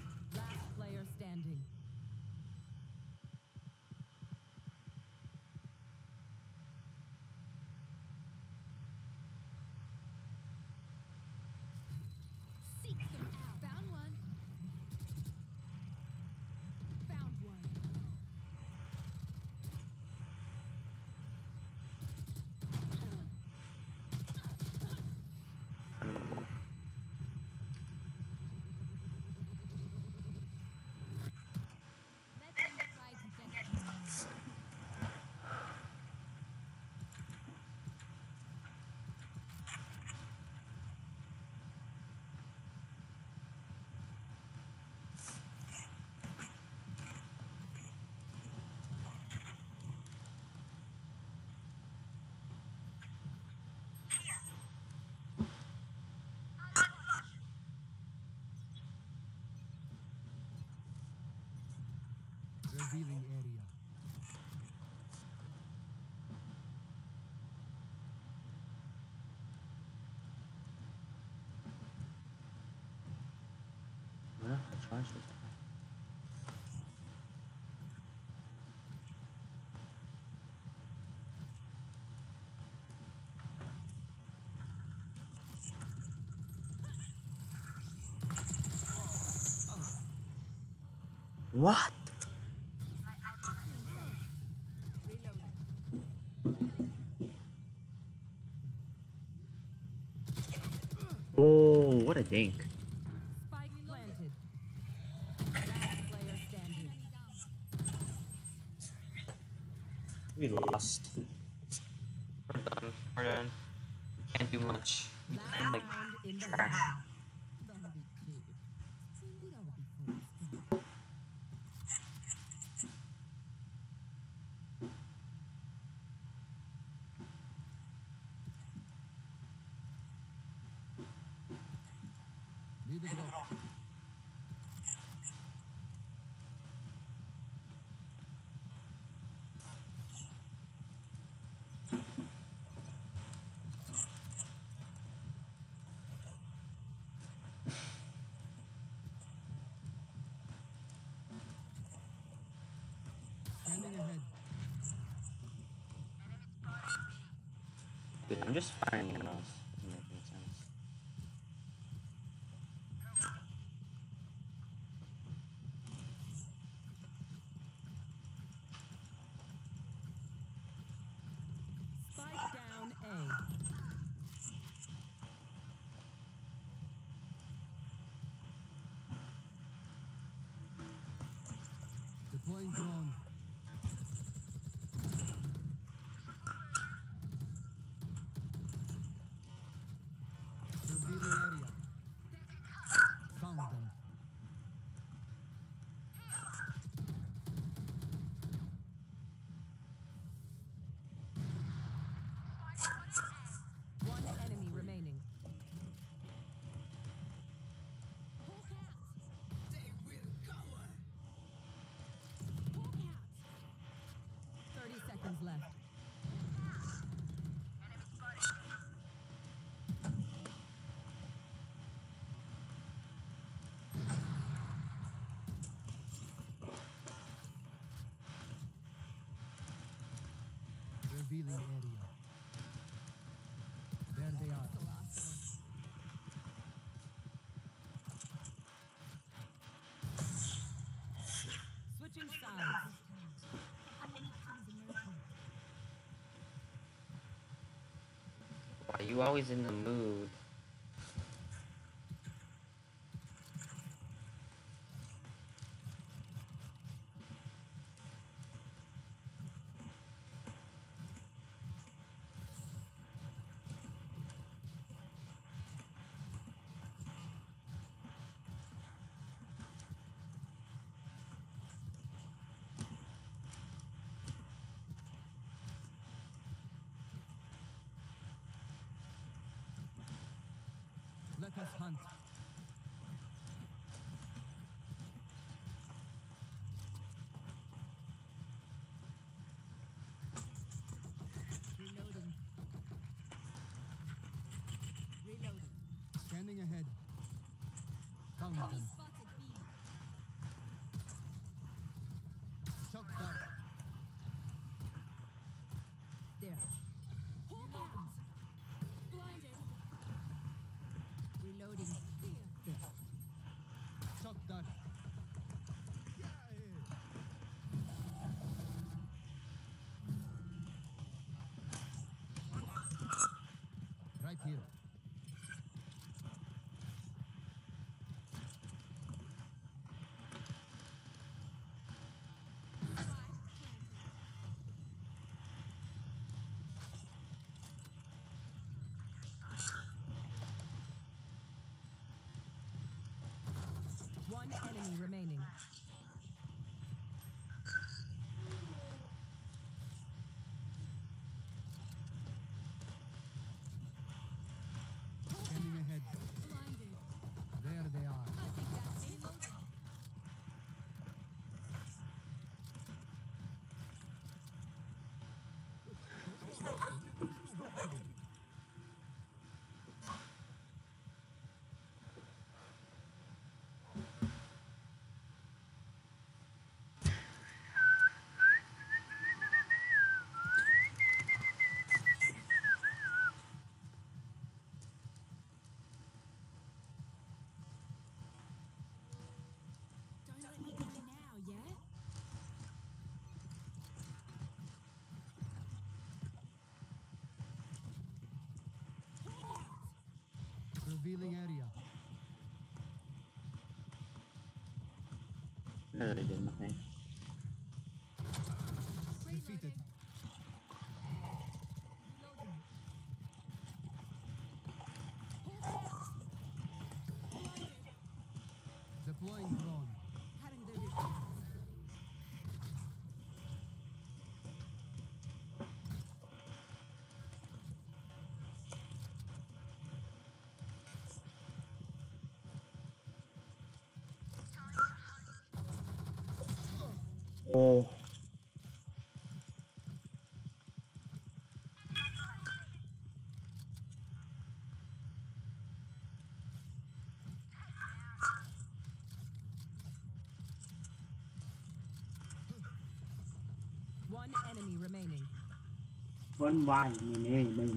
revealing area.
What?
I think.
We lost. good. I'm just firing a mouse.
Deploying drone.
Revealing area. There they are.
Switching sides.
Why you always in the mood?
Us hunt.
Reloading. Reloading.
Scanning ahead. Found.
Spotted B.
Shock dart.
There. Hold on. Blinded. Reloading.
There. Shock dart. Right here.
One enemy remaining.
Scanning ahead. There they are.
Don't let me go now, yeah?
Revealing area.
No, they did nothing. Oh.
One enemy remaining.
One by nè mày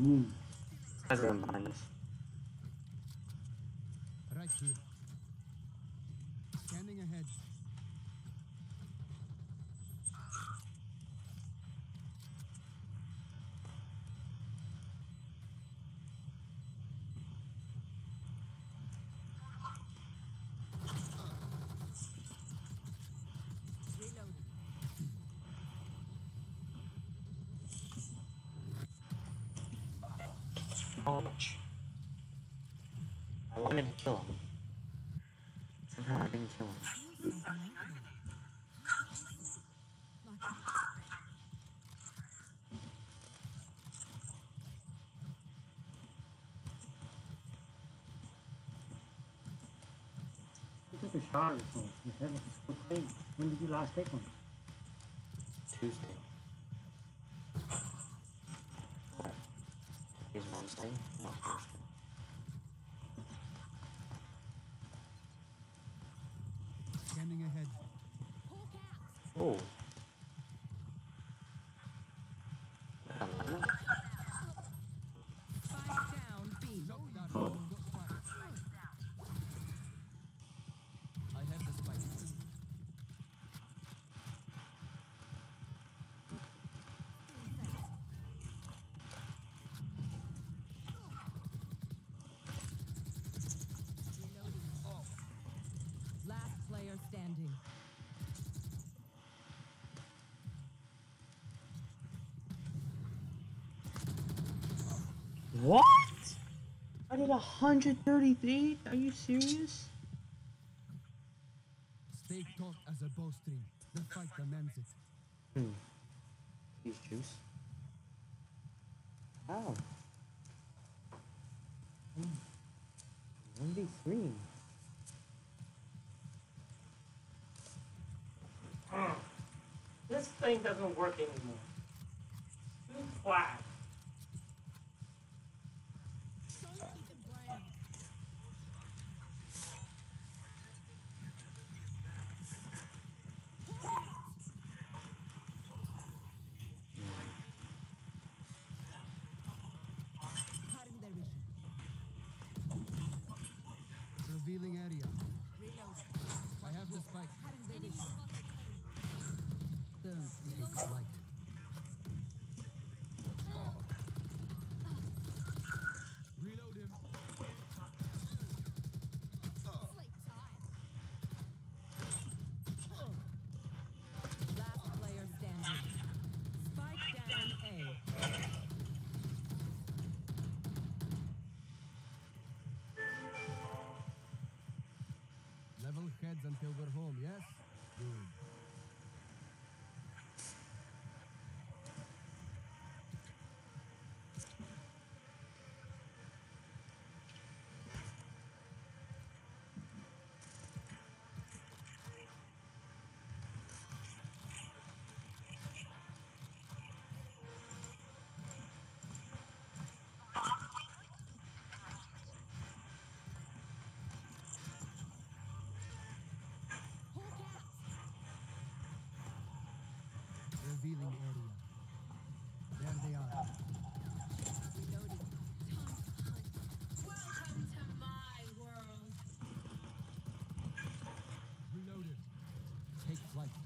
Ouch. I wanted to kill him. Somehow I didn't kill him.
You took a shower before. You have a good thing. When did you last take one?
Tuesday. What? Is What? I did 133? Are you serious?
Stay taut as a bowstring. The fight demands it.
Hmm. These juice. Ow. Mm. 1v3.
This thing doesn't work anymore. Too flat.
like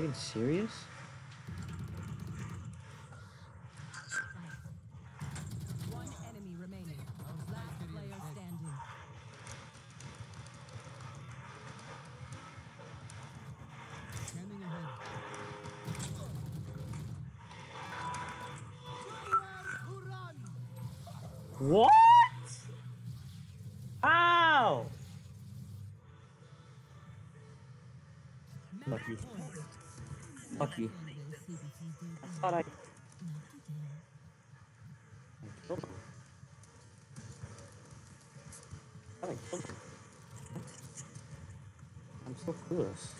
Are
freaking serious? fuck
you. I thought I. I'm so clueless.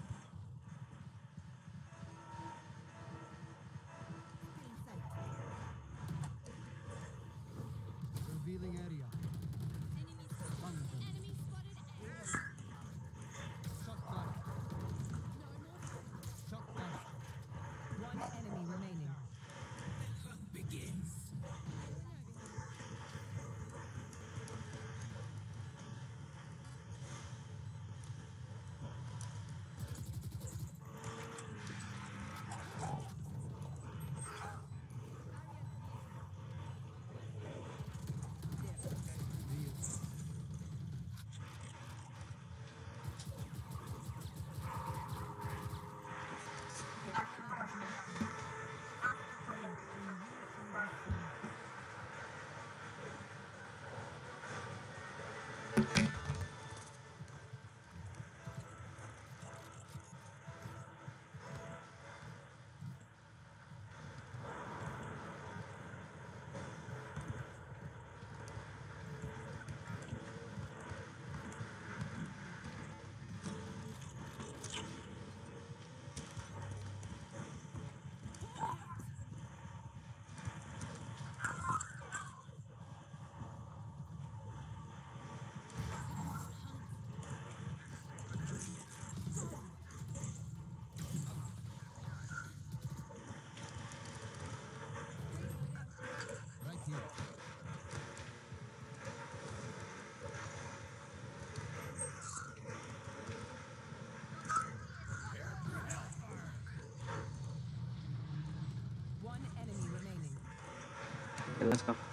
let's go.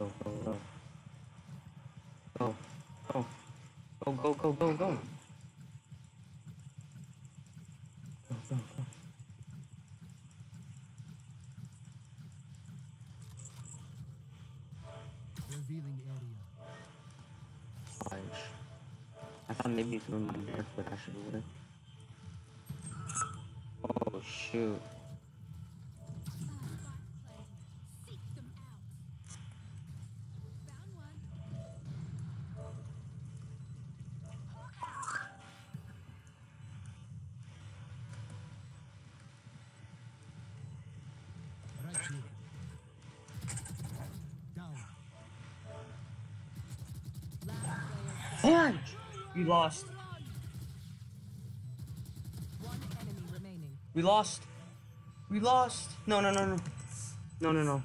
go, go, go.
Go, go.
Go, go, go, go, go. Go, go, go.
Revealing area.
Fudge. I thought maybe through my barefoot I should do. Oh shoot. Fudge! We lost. We lost. We lost. No, no, no. No, no, no. No,